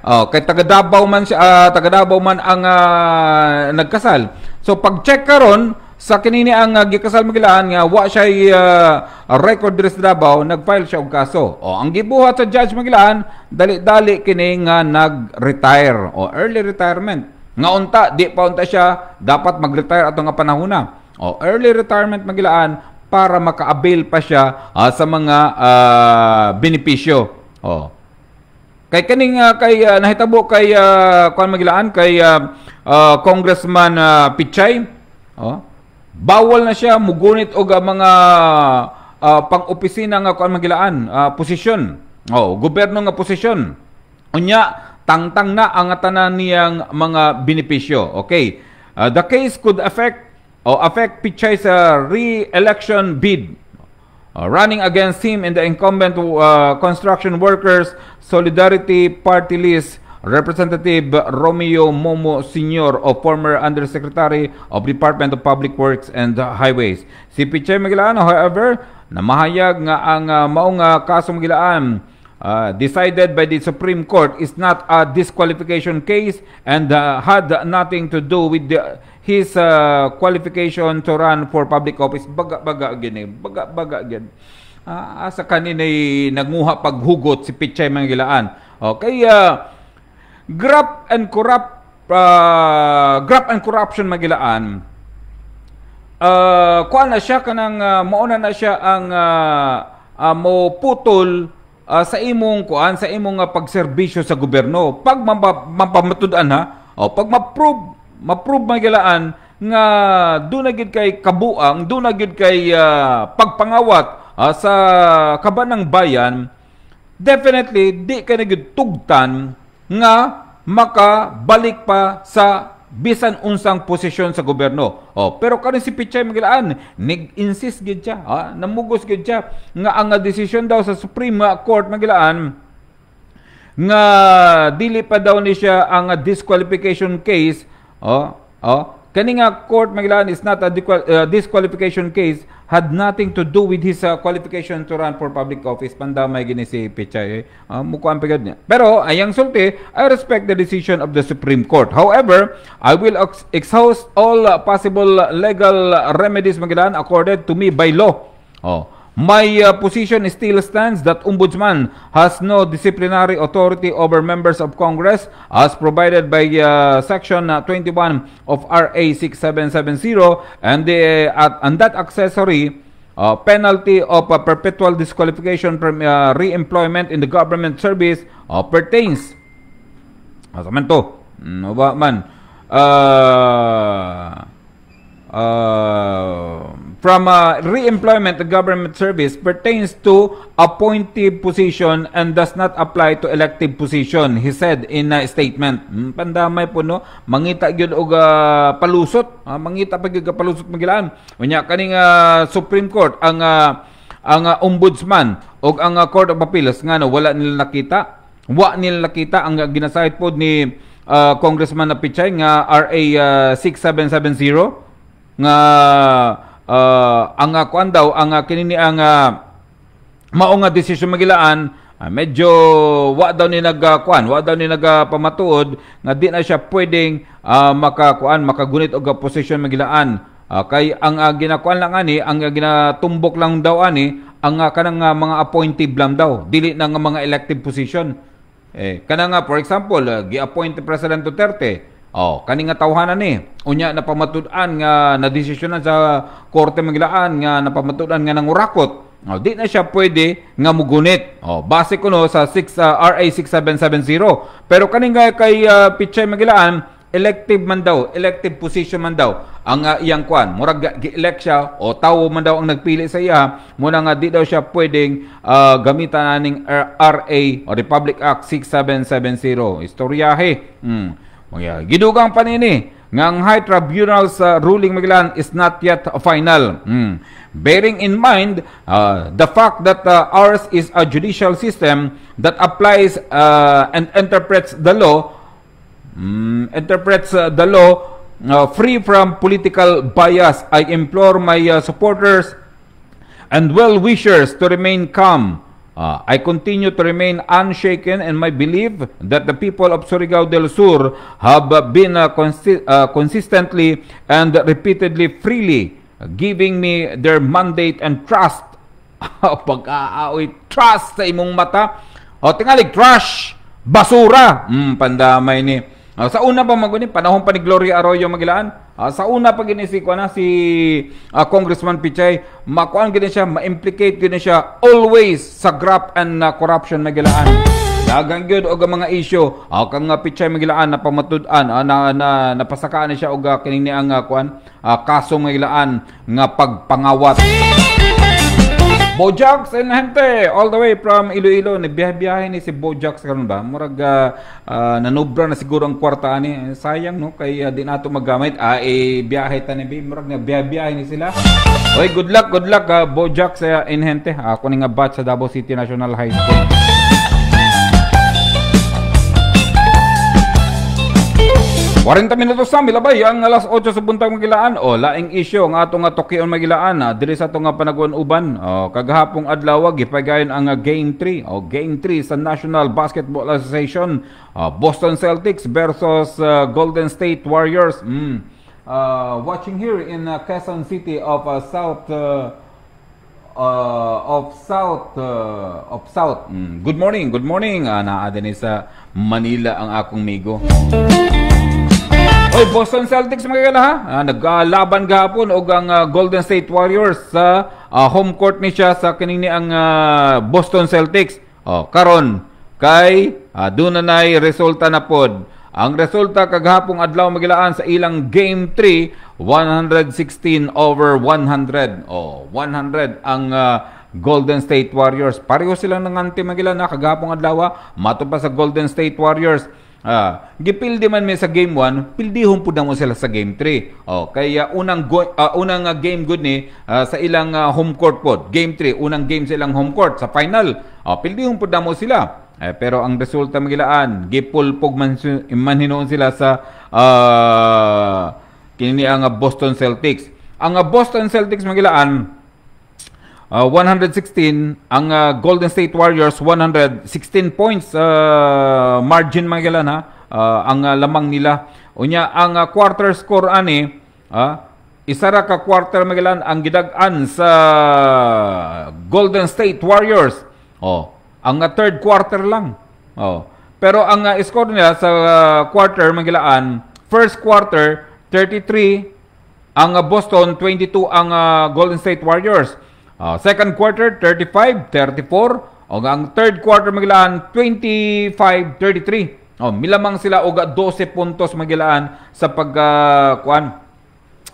Speaker 2: oh kay taga Davao man siya uh, taga Davao man ang uh, nagkasal. So pag check karon sa kinini ang uh, gikasal magilaan nga wa siya uh, record diri sa Davao nagfile siya og kaso oh ang gibuhat sa judge magilaan dali-dali kini nga nag-retire o early retirement nga unta, di pa unta siya, dapat mag-retire ato nga panahona. O, early retirement magilaan para maka-avail pa siya uh, sa mga uh, benepisyo. O. Kay kaning uh, kay uh, nahitabo kay uh, kuan magilaan kay uh, uh, Congressman uh, Pichay. Oh. Bawal na siya mugunit og uh, mga uh, pang-opisina nga kuan magilaan, uh, posisyon. Oh, gobyerno nga posisyon. Unya, tangtang na ang tanan niyang mga benepisyo. Okay. Uh, the case could affect or affect Pichay's uh, re-election bid uh, running against him in the incumbent uh, construction workers solidarity party list Representative Romeo Momo Sr. o former Undersecretary of Department of Public Works and Highways. Si Pichay Magilano, however, namahayag nga ang uh, maong uh, kaso Magilaan uh, decided by the Supreme Court is not a disqualification case and uh, had nothing to do with the, his uh, qualification to run for public office. Baga-baga again eh. Baga-baga again. Uh, asa kanina'y nagnguha paghugot si Pichay Mangilaan. Okay, uh, graft and corrupt uh, graft and corruption Magilaan. Uh, kuan na siya kanang uh, mauna na siya ang uh, uh, mo putol uh, sa imong kuan sa imong uh, pagserbisyo sa gobyerno. Pag mapamatud-an ha? O pag ma-prove ma-prove magilaan nga do na gid kay kabuang do na gid kay uh, pagpangawat uh, sa kabanang bayan definitely di ka na tugtan nga makabalik pa sa bisan unsang posisyon sa gobyerno. Oh, pero kanin si Pichay Magilaan, nag-insist gid siya, ha? namugos gid siya nga ang desisyon daw sa Supreme Court Magilaan nga dili pa daw ni siya ang disqualification case. Oh, oh, kani nga court Magilaan is not a uh, disqualification case had nothing to do with his uh, qualification to run for public office. Pandamay gini si Pichay. Eh. Uh, Mukuha pagad niya. Pero, ayang sulti, I respect the decision of the Supreme Court. However, I will ex exhaust all uh, possible legal remedies Magilan accorded to me by law. Oh. My uh, position still stands that Ombudsman has no disciplinary authority over members of Congress as provided by uh, Section 21 of RA 6770 and, the, uh, and that accessory uh, penalty of uh, perpetual disqualification from uh, re-employment in the government service uh, pertains Asa to? No ba man? Uh, uh, from uh, re-employment government service pertains to appointive position and does not apply to elective position he said in a statement. Hmm, pandamay po no? Mangita gyud og uh, palusot. Uh, mangita pa gyud palusot magilaan unya kaning uh, Supreme Court ang uh, ang uh, ombudsman og ang uh, Court of Appeals nga no, wala nila nakita. Wa nila nakita ang uh, ginasayt pod ni uh, Congressman na Pichay nga RA uh, 6770 nga uh, ang uh, daw ang uh, kinini ang uh, mao nga desisyon magilaan uh, medyo wa daw ni nagkuan wa daw ni nagpamatuod nga di na siya pwedeng uh, makakuan makagunit og posisyon magilaan. Uh, kay ang uh, ginakuan lang ani ang uh, ginatumbok lang daw ani ang uh, kanang uh, mga appointive lang daw. Dili na nga mga elective position. Eh kana nga for example uh, gi-appoint President Duterte Oh, kani nga tawhanan ni. Unya na pamatud-an nga na desisyonan sa korte maglaan nga napamatud-an nga nang urakot. Oh, di na siya pwede nga mugunit. Oh, base ko no sa 6 uh, RA 6770. Pero kani nga kay uh, Pichay Magilaan, elective man daw, elective position man daw ang uh, iyang kwan. Murag gi-elect siya o tawo man daw ang nagpili sa iya, muna nga di daw siya pwedeng uh, gamitan naning RA o Republic Act 6770. Istoryahe. Hmm. Mga gidugang panini ngang high tribunal's uh, ruling Maglan is not yet final. Mm. Bearing in mind uh, the fact that uh, ours is a judicial system that applies uh, and interprets the law, mm, interprets uh, the law uh, free from political bias, I implore my uh, supporters and well-wishers to remain calm Uh, I continue to remain unshaken in my belief that the people of Surigao del Sur have been uh, consi- uh, consistently and repeatedly freely giving me their mandate and trust. Pag-aaoy, trust sa imong mata. O, tingalig, trash, basura. Mm, pandamay ni. Uh, sa una pa maguni panahon pa ni Gloria Arroyo Magilaan. Uh, sa una pa gini si na si uh, Congressman Pichay, makuan gini siya, ma-implicate gini siya always sa graft and uh, corruption Magilaan. Dagang gyud og mga issue uh, kang uh, Pichay Magilaan na pamatud-an uh, na, na napasakaan siya og uh, kining ang uh, kuan uh, kaso Magilaan nga pagpangawat. Bojax and hente all the way from Iloilo. Nagbiyahe-biyahe ni si Bojax karon ba? Murag uh, uh, nanubra na siguro ang kwarta ani sayang no? Kay uh, di nato magamit. Ah eh, biyahe ta ni murag nagbiyahe-biyahe ni sila. Oy good luck good luck uh, Bojax in hente. Ako ni nga batch sa Davao City National High School 40 minutos sa milabay ang alas 8 sa buntag magilaan o laing isyo nga ato nga Tokyo magilaan na diri sa ato nga panagon uban o kagahapong adlaw gipagayon ang game 3 o game 3 sa National Basketball Association uh, Boston Celtics versus uh, Golden State Warriors mm. uh, watching here in uh, Quezon City of uh, South uh, uh, of South uh, of South. Mm. Good morning, good morning. Uh, naa din sa Manila ang akong migo. Oy, Boston Celtics mga kala ha. Uh, naglaban gahapon og ang uh, Golden State Warriors sa uh, home court ni siya sa kanini ang uh, Boston Celtics. Oh, karon kay uh, doon na nay resulta na pod. Ang resulta kagahapong adlaw magilaan sa ilang game 3, 116 over 100. Oh, 100 ang uh, Golden State Warriors. Pareho silang nanganti magila na kagahapong adlaw, mato pa sa Golden State Warriors. Ah, gipildi man mi sa game 1, pildihon pud mo sila sa game 3. Oh, kaya unang go, uh, unang uh, game good ni uh, sa ilang uh, home court pod. Game 3, unang game sa ilang home court sa final. Oh, pildihon pud mo sila. Eh, pero ang resulta magilaan, gipulpog man, man hinuon sila sa uh, kini ang Boston Celtics. Ang Boston Celtics magilaan Uh, 116 ang uh, Golden State Warriors 116 points uh, margin magilan ha? Uh, ang uh, lamang nila. Unya ang uh, quarter score ani uh, isa ra ka quarter magilan ang gidag-an sa Golden State Warriors. Oh ang uh, third quarter lang. Oh pero ang uh, score nila sa uh, quarter magilaan first quarter 33 ang uh, Boston 22 ang uh, Golden State Warriors Uh, second quarter, 35, 34. O ang third quarter magilaan, 25, 33. Oh, milamang sila og 12 puntos magilaan sa pag uh, kuan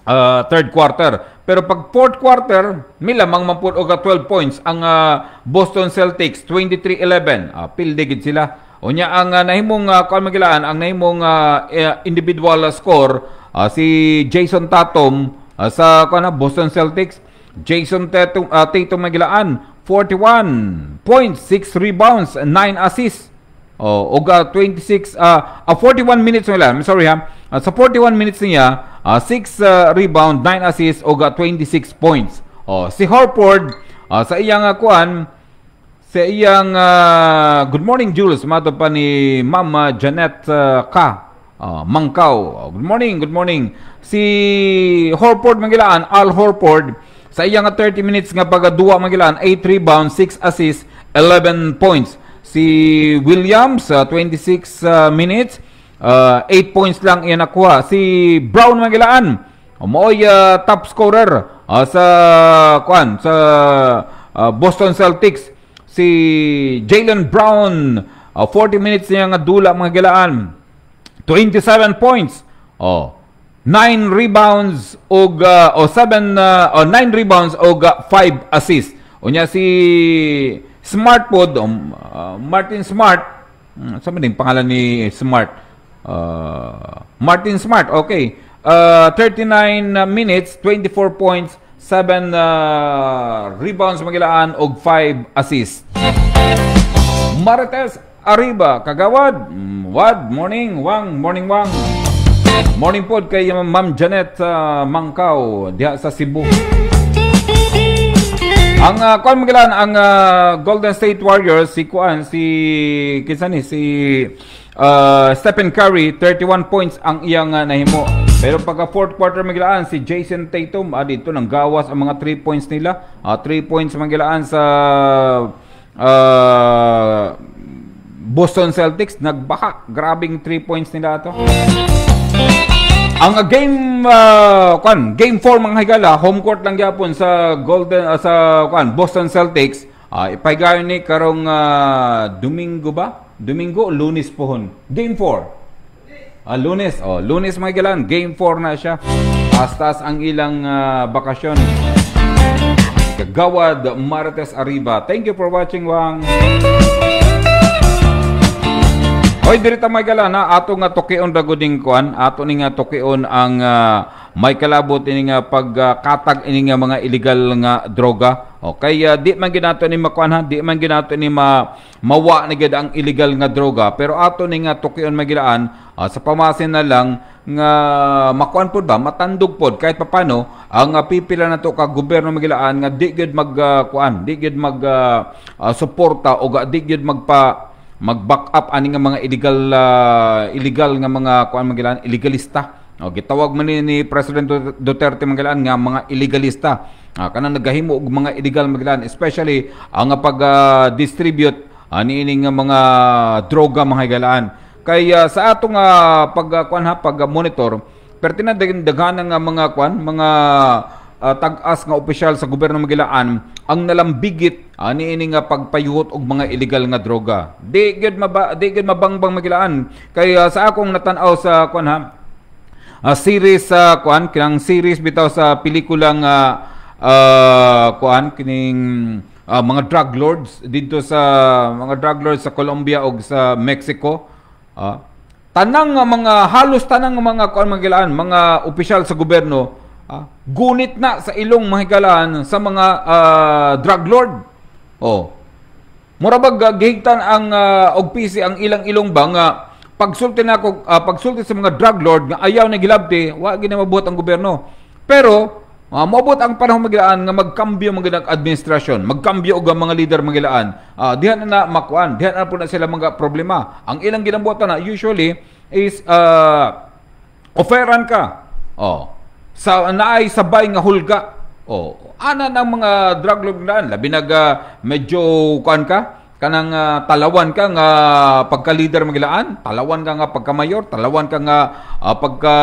Speaker 2: uh, third quarter. Pero pag fourth quarter, milamang man pud og 12 points ang uh, Boston Celtics 23-11. Uh, pildigid sila. Unya ang uh, nahimong uh, kuan magilaan ang nahimong uh, individual score uh, si Jason Tatum uh, sa kuan Boston Celtics Jason Tatum, uh, Tatum Magilaan, 41 points, 6 rebounds, 9 assists. Oh, og ah, 26 uh, 41 minutes nila. I'm sorry ha. Ah, sa 41 minutes niya, 6 ah, rebound, 9 assists og ah, 26 points. Oh, si Horford ah, sa iyang uh, kuan sa iyang ah, Good morning Jules, mato pa ni Mama Janet ah, Ka. Ah, Mangkaw. Oh, good morning, good morning. Si Horford Mangilaan, Al Horford sa iyang ah, 30 minutes nga pagaduwa Mangilaan, 8 rebounds, 6 assists, 11 points. Si Williams, uh, 26 uh, minutes, uh, 8 points lang iyan nakuha. Si Brown Magilaan, umoy uh, top scorer uh, sa kuan sa uh, Boston Celtics. Si Jalen Brown, uh, 40 minutes niya nga dula mga gilaan. 27 points. Oh. 9 rebounds og uh, o 7 uh, o 9 rebounds og uh, 5 assists. Unya si Smart pod, um, uh, Martin Smart, uh, saan din pangalan ni Smart? Uh, Martin Smart, okay. Uh, 39 minutes, 24 points, 7 uh, rebounds magilaan og 5 assists. Marites Arriba, Kagawad, mm, Wad, morning, Wang, morning, Wang. Morning pod kay Ma'am Janet uh, Mangkaw, diha sa Cebu. Ang uh, kuan magilan ang uh, Golden State Warriors si kuan si kinsa ni si uh, Stephen Curry 31 points ang iyang uh, nahimo. Pero pagka fourth quarter magilaan si Jason Tatum ah, dito nang gawas ang mga 3 points nila. 3 uh, points magilaan sa uh, Boston Celtics nagbaka. Grabing 3 points nila ato. Ang game uh, kwan, game 4 mga higala, home court lang gyapon sa Golden uh, sa kwan, Boston Celtics. Uh, ipahigayon ni karong uh, Domingo ba? Domingo Lunes pohon. Game 4. Uh, lunes, oh, lunes mga higala, game 4 na siya. Astas ang ilang uh, bakasyon. Kagawad Marites Arriba. Thank you for watching, Wang. Hoy diri ta may gala na ato nga tukion daguding kuan ato ni nga tukion ang uh, may kalabot ini nga pagkatag uh, ini nga mga illegal nga droga. Okay, uh, di man ginato ni makuan ha, di man ginato ni ma mawa ni gid ang illegal nga droga, pero ato ni nga tukion magilaan uh, sa pamasin na lang nga makuan pod ba? Matandog pod. Kahit papano ang uh, pipila nato ka gobyerno magilaan nga di gid mag uh, kuan, di gid mag uh, uh, suporta o di gid magpa mag-back up ani nga mga illegal uh, illegal nga mga kuan magilan illegalista. O gitawag man ni, ni President Duterte magilan nga mga illegalista. Uh, kanang nagahimo og mga illegal magilan especially ang uh, pag-distribute uh, ani ini nga mga droga mga higalaan kay uh, sa atong uh, pag uh, kuan ha pag monitor pertinent daghan nga mga kuan mga uh, tag-as nga opisyal sa gobyerno Magilaan ang nalambigit ani ini nga pagpayuhot og mga illegal nga droga. Di gid maba, di gid mabangbang Magilaan kay uh, sa akong natan-aw sa kuan ha uh, series sa uh, kuan kinang series bitaw sa pelikulang uh, uh, kuan kining uh, mga drug lords dito sa mga drug lords sa Colombia ug sa Mexico. Uh, tanang mga halos tanang mga kuan Magilaan, mga opisyal sa gobyerno Ah, gunit na sa ilong mahigalaan sa mga uh, drug lord. Oh. Murabag uh, gihigtan ang uh, og PC ang ilang ilong ba nga pagsulti na ako uh, pagsulti sa mga drug lord nga ayaw na gilabti, wa ginamabuhat ang gobyerno. Pero uh, moabot ang panahon magilaan nga magkambyo mga administrasyon, magkambyo og mga leader magilaan. Uh, diha na na makuan, diha na po na sila mga problema. Ang ilang ginabuhat na usually is uh, offeran ka. Oh, sa naay sabay nga hulga. Oh, ana ng mga drug lord daan labi nag uh, medyo kuan ka kanang uh, talawan ka nga pagka-leader magilaan, talawan ka nga pagka-mayor, talawan ka nga uh, pagka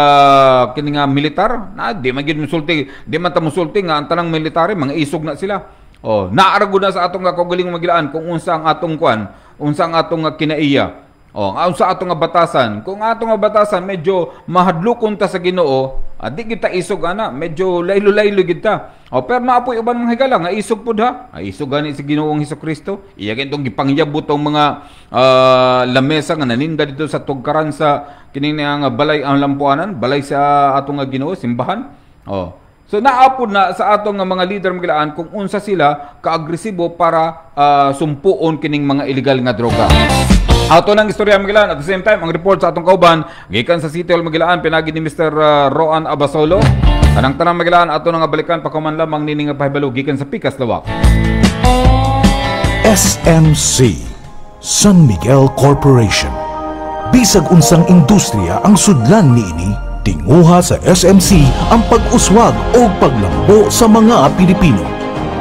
Speaker 2: kini nga militar, na di man gid musulti, di man ta musulti nga ang tanang military mga isog na sila. Oh, naarago na sa atong kagaling magilaan kung unsa ang atong kuan, unsa ang atong kinaiya. Oh, ang sa ato nga batasan, kung ato nga batasan medyo mahadlokon ta sa Ginoo, ah, di kita isog ana, medyo laylo-laylo kita. Oh, pero naapoy uban mga higala nga isog pud ha. Ay ah, isog gani si Ginoong Hesukristo. Iya gitong gipangyabot tong mga uh, lamesa nga naninda dito sa tugkaran sa kining nga balay ang lampuanan, balay sa ato nga Ginoo simbahan. Oh, So naapod na sa atong nga mga leader magilaan kung unsa sila kaagresibo para uh, sumpuon kining mga illegal nga droga. Ato ng istorya Magilan at the same time ang report sa atong kauban gikan sa City Hall Magilan pinagi ni Mr. uh, Roan Abasolo. Anang tanang Magilan ato nga balikan pa kuman lamang nini nga pahibalo gikan sa Pikas Lawak.
Speaker 1: SMC San Miguel Corporation Bisag unsang industriya ang sudlan niini tinguha sa SMC ang pag-uswag o paglambo sa mga Pilipino.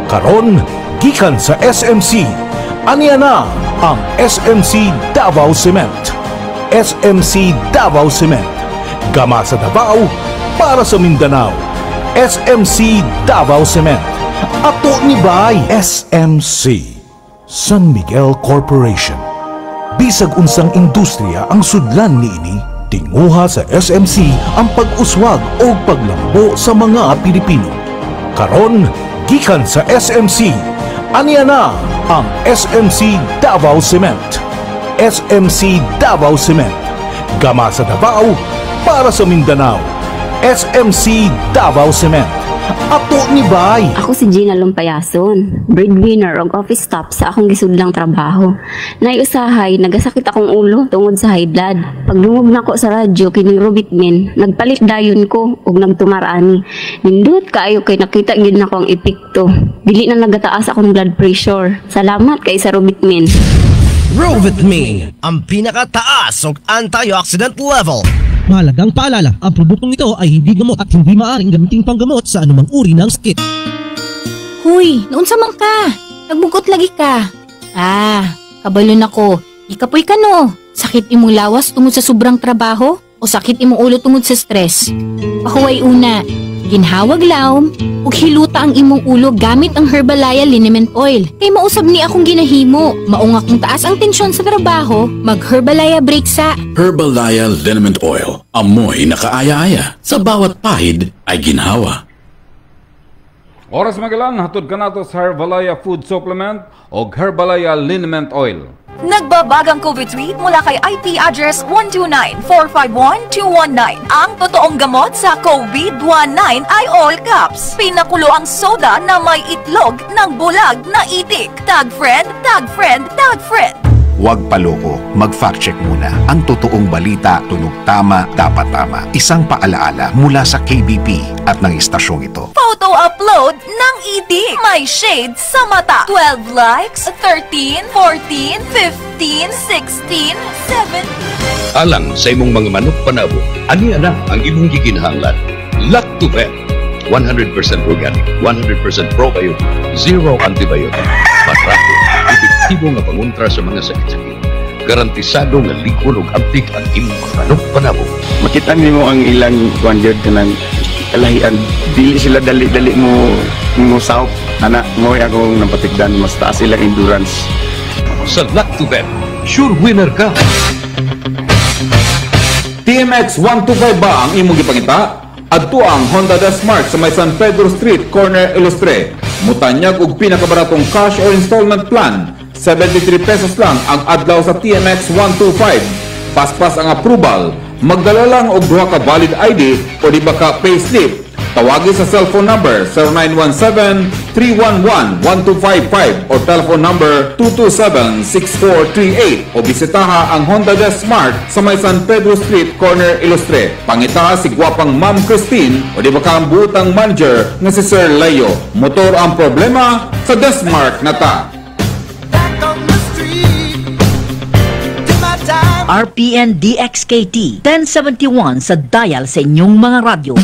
Speaker 1: Karon gikan sa SMC aniya na ang SMC Davao Cement. SMC Davao Cement. Gama sa Davao para sa Mindanao. SMC Davao Cement. Ato ni Bay SMC San Miguel Corporation. Bisag unsang industriya ang sudlan niini tinguha sa SMC ang pag-uswag o paglambo sa mga Pilipino. Karon gikan sa SMC aniya na ang SMC Davao Cement. SMC Davao Cement. Gama sa Davao para sa Mindanao. SMC Davao Cement. Ato ni Bay.
Speaker 11: Ako si Gina Lumpayason, breadwinner og office staff sa akong gisudlang trabaho. Naiusahay, nagasakit akong ulo tungod sa high blood. Pagdungog nako sa radyo kining Robitmin, nagpalit dayon ko og nagtumarani. Nindot kaayo kay nakita gyud nako ang epekto. Dili na nagataas akong blood pressure. Salamat kay sa Robitmin.
Speaker 12: Rovitmin, ang pinakataas og antioxidant level.
Speaker 13: Mahalagang paalala, ang produktong ito ay hindi gamot at hindi maaring gamitin panggamot sa anumang uri ng sakit.
Speaker 5: Huy, naunsa man ka? Nagbugot lagi ka. Ah, kabalon ako. Ikapoy ka no. Sakit imong lawas tungod sa sobrang trabaho? O sakit imong ulo tungod sa stress? Pahuway una. Ginhawag lawom ug hiluta ang imong ulo gamit ang Herbalaya liniment oil. Kay mausab ni akong ginahimo. Mao nga kung taas ang tensyon sa trabaho, mag Herbalaya break sa
Speaker 6: Herbalaya Liniment Oil. Amoy na kaaya-aya. Sa bawat pahid ay ginhawa.
Speaker 2: Oras Magilan hatod ka nato sa Herbalaya Food Supplement o Herbalaya Liniment Oil.
Speaker 14: Nagbabagang COVID tweet mula kay IP address 129-451-219. Ang totoong gamot sa COVID-19 ay all caps. Pinakulo ang soda na may itlog ng bulag na itik. Tag friend, tag friend, tag friend.
Speaker 8: Huwag paloko, mag-fact check muna. Ang totoong balita, tunog tama, dapat tama. Isang paalaala mula sa KBP at ng istasyong ito.
Speaker 14: Photo upload ng itik. May shade sa mata. 12 likes, 13, 14, 15, 16, 17.
Speaker 15: Alang sa imong mga manok panabo, aniya na ang imong gikinahanglan. Lactobet. 100% organic, 100% probiotic, zero antibiotic. Epektibo nga pangontra sa mga sakit-sakit. Garantisado nga likon ug antik ang imong mga manok panabo.
Speaker 16: makita nimo ang ilang kuan jud kanang kalahian dili sila dali-dali mo mo south ana mo akong napatigdan mas taas ilang endurance
Speaker 15: Sa Lactobet, sure winner ka.
Speaker 2: TMX 125 ba ang imong gipangita? Adto ang Honda The Smart sa may San Pedro Street, corner Ilustre. Mutanyag og pinakabaratong cash or installment plan. 73 pesos lang ang adlaw sa TMX 125. Paspas ang approval. Magdala lang og duha ka valid ID o di ba ka payslip. Tawagin sa cellphone number 0917-311-1255 o telephone number 227-6438 o bisitaha ang Honda The Smart sa may San Pedro Street, corner Ilustre. Pangita si gwapang Ma'am Christine o di ba ka ang buutang manager nga si Sir Leo. Motor ang problema sa The Smart na ta.
Speaker 10: RPN DXKT 1071 sa dial sa inyong mga radyo.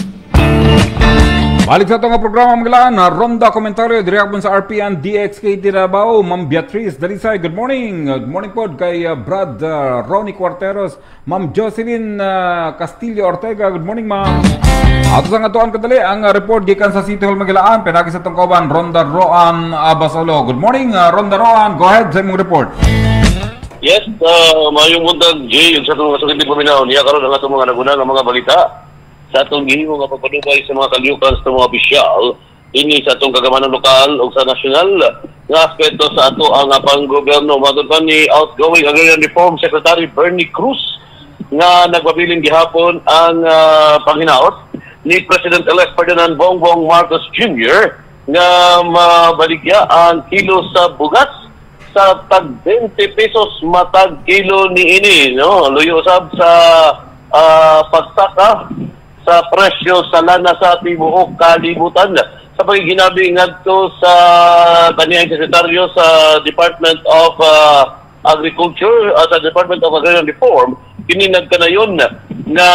Speaker 2: Balik sa itong programa mga na Ronda Komentaryo direct sa RPN DXKT Davao Ma'am Beatrice Dalisay Good morning. Good morning po kay uh, Brad uh, Ronnie Cuarteros. Ma'am Jocelyn uh, Castillo Ortega Good morning ma'am. Ato sa ngatuan kadali ang uh, report gikan sa City Hall Magilaan pinagi sa itong kauban Ronda Roan Abasolo. Good morning uh, Ronda Roan. Go ahead sa imong report
Speaker 17: Yes, uh, mayong buntag Jay, yung sa itong kasakit di paminaw, niya karon ang atong mga naguna mga balita sa atong gihimo nga pagpadubay sa mga kalyukan sa mga opisyal ini sa atong kagamanan lokal o sa nasyonal nga aspeto sa ato ang panggobyerno matod pa ni outgoing Agrarian Reform Secretary Bernie Cruz nga nagpabiling gihapon ang uh, panghinaot ni President-elect Ferdinand Bongbong Marcos Jr. nga mabaligya ang kilo sa bugas sa tag 20 pesos matag kilo ni ini no? Luyo usab sa ah, pagsaka sa presyo sa lana sa tibuok kalibutan. Sa pagiginabi ngadto sa kaniyang sekretaryo sa Department of ah, Agriculture uh, sa Department of Agrarian Reform kini nagkanayon nga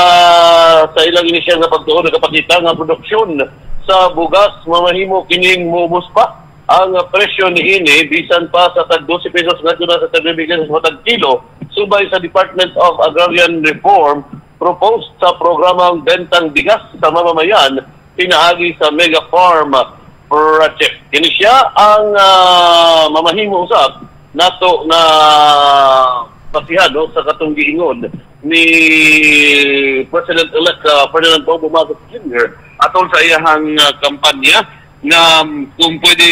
Speaker 17: sa ilang inisyal nga pagtuon nakapakita nga produksyon sa bugas mamahimo kining mubos pa ang uh, presyo ni ini bisan pa sa tag 12 pesos ngadto na sa tag 20 pesos matag kilo subay sa Department of Agrarian Reform proposed sa programang bentang bigas sa mamamayan pinaagi sa Mega Farm Project. Kini siya ang ah, mamahimo usab nato na pasihan no, sa katong giingon ni President-elect uh, Ferdinand Bongo Marcos Jr. atol sa iyahang uh, kampanya na um, kung pwede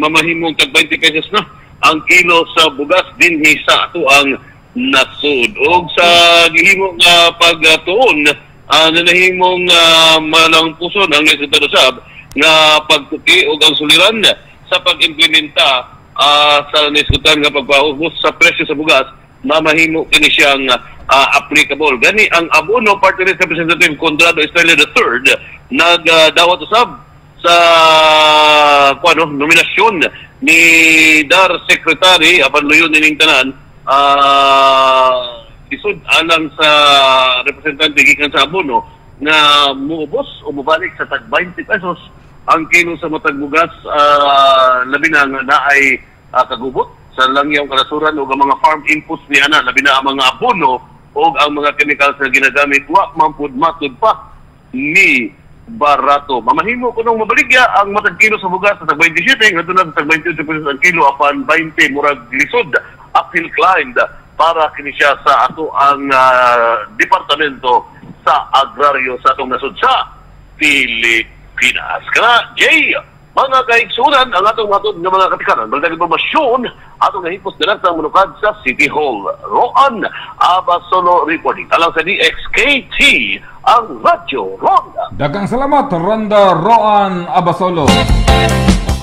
Speaker 17: mamahimong tag 20 pesos na ang kilo sa bugas dinhi sa ato ang nasud. O sa gihimo nga pagtuon, uh, nanahimong uh, malang puson ang Resultado Sab nga pagtuki o ang suliran sa pag-implementa ah, sa nisgutan nga pagpaubos sa presyo sa bugas mamahimo kini siyang ah, applicable. Gani ang abono Party Representative Conrado Estrella III nagdawat usab sa kuano nominasyon ni DAR Secretary apan luyon nining tanan ah isud alang sa representante gikan sa abono nga muubos o mubalik sa tag 20 pesos ang kilo sa matag bugas ah, labi na nga naay ah, kagubot sa langyaw kalasuran o ang mga farm inputs ni ana labi na ang mga abono o ang mga chemicals na ginagamit wa mampud matud pa ni barato. Mamahimo ko nung mabaligya ang matag kilo sa bugas sa tag 27 ngadto na sa tag 28 pesos ang kilo apan 20 murag lisod uphill climbed para kini siya sa ato ang ah, departamento sa agraryo sa atong nasud sa Pilipinas. Kana, Jay, mga kaigsunan ang atong matod ng mga katikanan. Baldag informasyon, atong nahipos na sa manukad sa City Hall. Roan Abasolo reporting. Alang sa DXKT, ang Radyo Ronda.
Speaker 2: Dagang salamat, Ronda Roan Abasolo.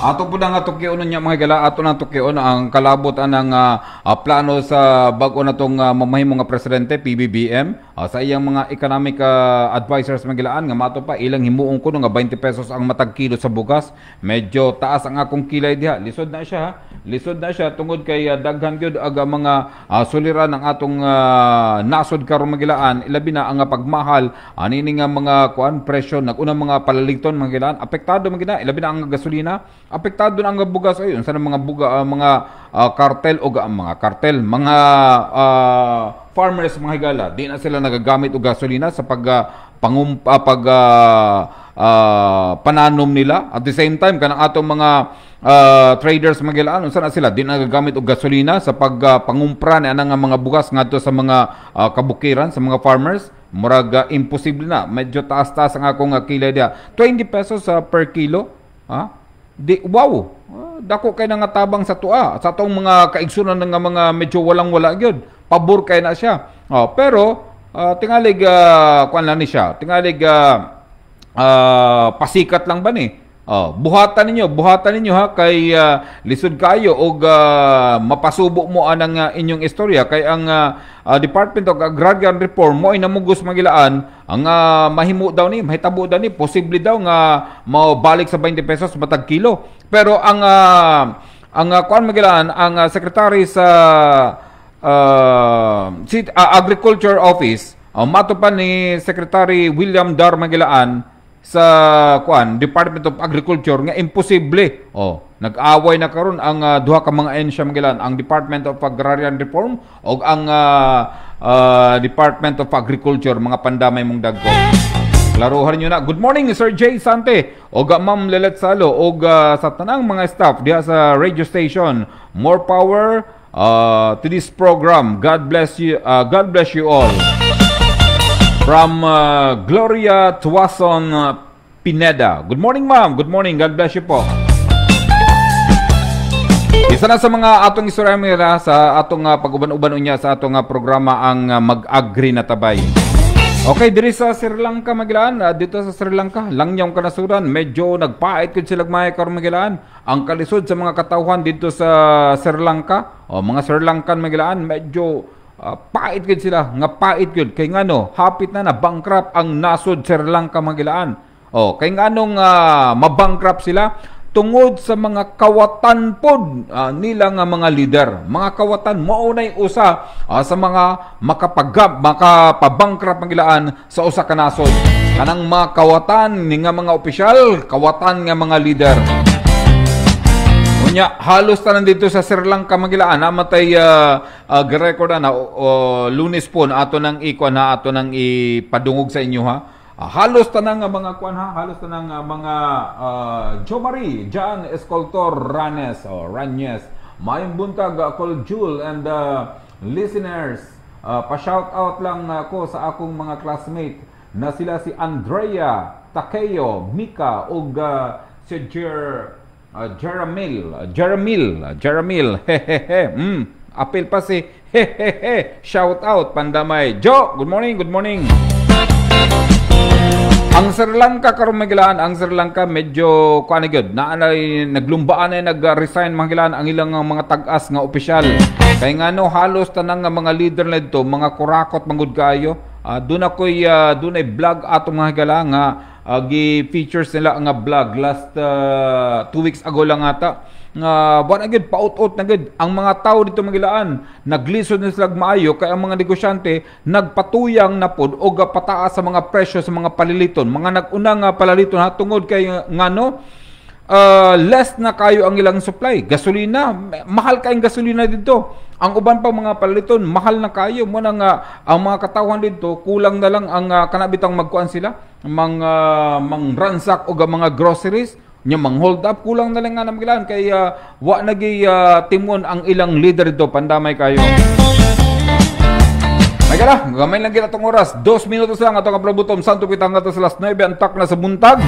Speaker 2: Ato po na nga tukion niya mga gala, ato na tukion ang kalabot anang ah, ah, plano sa bago na tong uh, mamahimong nga presidente PBBM ah, sa iyang mga economic ah, advisors mga gilaan nga mato pa ilang himuong kuno nga 20 pesos ang matag kilo sa bugas. Medyo taas ang akong kilay diha. Lisod na siya ha. Lisod na siya tungod kay ah, daghan gyud aga mga ah, suliran ng atong ah, nasod karon mga gilaan ilabi na ang ah, pagmahal. Anini nga mga kuan presyo. Naguna mga palaligton mga gilaan. Apektado mga gina. Ilabi na ang gasolina. Apektado na ang bugas. Ayon sa mga buga ah, mga ah, kartel o ga- mga kartel. Mga ah, farmers mga higala. Di na sila nagagamit og gasolina sa pag ah, pangum ah, pag ah, ah, pananom nila. At the same time kanang atong mga ah, traders mga gilaan unsa na sila di na nagagamit og gasolina sa pag ah, pangumpra ni anang mga bugas ngadto sa mga ah, kabukiran sa mga farmers. Murag ah, imposible na. Medyo taas-taas ang akong uh, kilay dia 20 pesos ah, per kilo. Ha? Di wow. Ah, dako kay nga tabang sa tua sa atong mga kaigsunan nga mga medyo walang wala gyud. Pabor kay na siya. Oh, pero ah, tingalig uh, kuan lang ni siya. Tingalig ah, ah, pasikat lang ba ni Oh, buhatan ninyo, buhatan ninyo ha? Kay ah, lisod kayo og ah, mapasubo mo anang ah, inyong istorya. Kay ang ah, ah, Department of Agrarian Reform mo ay namugos magilaan. Ang ah, mahimo daw ni mahitabo daw ni posible daw nga mabalik sa 20 pesos matag kilo. Pero ang ah, ang uh, kuan magilaan ang ah, secretary sa si, ah, Agriculture Office uh, mato pa ni Secretary William Dar Magilaan sa kuan Department of Agriculture nga imposible. Oh, nag-away na karon ang ah, duha ka mga ensya magilan, ang Department of Agrarian Reform ug ang ah, ah, Department of Agriculture mga pandamay mong dagko. Klaruhan nyo na. Good morning, Sir Jay Sante. O Ma'am Lelet Salo. O sa tanang mga staff diha sa radio station. More power uh, to this program. God bless you. uh, God bless you all. From uh, Gloria Tuason uh, Pineda. Good morning, ma'am. Good morning. God bless you po. Isa na sa mga atong istorya sa atong uh, pag-uban-uban unya sa atong uh, programa ang uh, Mag-Agri na Tabay. Okay, diri sa Sri Lanka Magilaan, ah, dito sa Sri Lanka, langyong kanasuran, medyo nagpait kun sila may karon Magilaan. Ang kalisod sa mga katawhan dito sa Sri Lanka, o mga Sri Lankan Magilaan, medyo ah, pait kun sila, nga pait kun kay ngano, hapit na na bankrupt ang nasod Sri Lanka Magilaan. O, kay nganong uh, mabankrupt sila, tungod sa mga kawatan pod uh, nila nga mga leader. Mga kawatan mao nay usa uh, sa mga makapagab makapabangkrap mangilaan sa usa ka nasod. Kanang mga kawatan ni nga mga opisyal, kawatan nga mga leader. Unya halos tanan dito sa Sri Lanka magilaan namatay uh, uh, record na uh, lunes po na ato nang iko na ato nang ipadungog sa inyo ha. Uh, halos tanang uh, mga kwan ha, halos tanang uh, mga uh, Jo Marie, John Escoltor Ranes o oh, Ranyes. Mayong buntag uh, Col Jule and uh, listeners. Uh, pa-shout out lang ako sa akong mga classmate na sila si Andrea, Takeo, Mika ug uh, si Jer uh, Jeramil, uh, Jeramil, uh, Jeramil. Hehehe. mm, apil pa si hehehe. Shout out pandamay. Jo, good morning, good morning. Ang Sri Lanka karon magilaan, ang Sri Lanka medyo kuan gyud na naglumbaan ay nag-resign magilaan ang ilang mga tag-as nga opisyal. Kay ngano halos tanang nga mga leader na dito, mga kurakot mangud kayo. Uh, doon ako'y uh, doon ay vlog atong mga higala nga uh, gi-features nila nga vlog. Last uh, two weeks ago lang ata. Nga uh, buwan agad paut-ut na gid ang mga tao dito magilaan naglisod na sila maayo kay ang mga negosyante nagpatuyang na pod og pataas sa mga presyo sa mga paliliton. Mga nag-una nga palaliton ha tungod kay ngano uh, less na kayo ang ilang supply. Gasolina mahal kayong gasolina dito. Ang uban pa mga palaliton mahal na kayo. Mo na nga ang mga katawhan dito kulang na lang ang uh, kanabitang magkuan sila. Mga uh, mang ransak o mga groceries nya mang hold up kulang na lang nga namilan kay uh, wa nagi uh, timon ang ilang leader dito. Pandamay kayo Magala, gamay lang gina itong oras. Dos minutos lang atong aplabutom. Santo kitang ato sa last 9. Antak na sa buntag.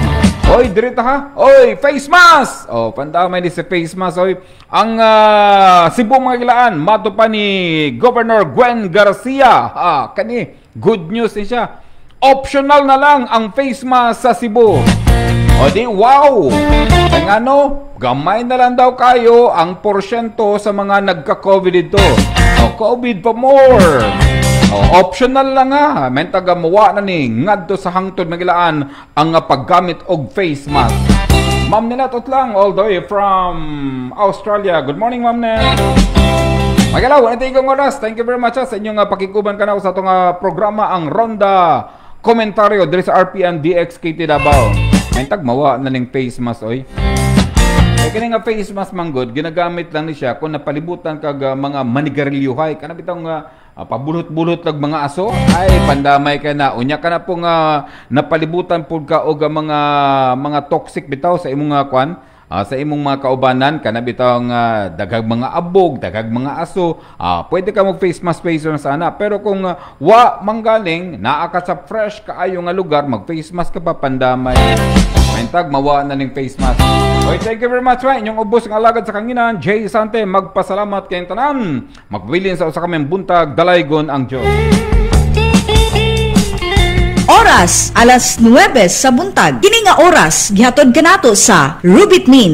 Speaker 2: Oy, dirita ha. Oy, face mask! Oh, pandamay ni si face mask. Oy, ang uh, Cebu mga kilaan, mato pa ni Governor Gwen Garcia. Ah, kani, good news ni siya. Optional na lang ang face mask sa Cebu. O di, wow! Ang ano, gamay na lang daw kayo ang porsyento sa mga nagka-COVID ito. O, COVID pa more! Optional lang nga. May tagamawa na ni ngadto sa hangtod magilaan ang paggamit og face mask. Ma'am nila tot lang all the way from Australia. Good morning, Ma'am Nel. Magalaw, ano tingong oras? Thank you very much ha, sa inyong uh, pakikuban ka na sa itong uh, programa ang Ronda Komentaryo diri sa RPN DXKT Davao. May mawa na ning face mask oy. Kaya kini face mask manggod, ginagamit lang ni siya kung napalibutan kag uh, mga manigarilyuhay. Kana bitong uh, uh, pabulot-bulot ng mga aso. Ay, pandamay ka na. Unya ka na pong uh, napalibutan pud ka og mga mga toxic bitaw sa imong uh, kwan uh, sa imong mga kaubanan kana bitaw nga uh, daghag mga abog, daghag mga aso, uh, pwede ka mag face mask face na sana. Pero kung uh, wa manggaling naa ka sa fresh kaayo nga lugar, mag face mask ka pa pandamay. Maintag mawa na ning face mask. Okay, thank you very much wa inyong ubos nga alagad sa kanginan. Jay Sante magpasalamat kay tanan. Magbilin sa usa ka buntag dalaygon ang Dios.
Speaker 4: Oras, alas 9 sa buntag. Kini nga oras, gihatod kanato sa Rubit Min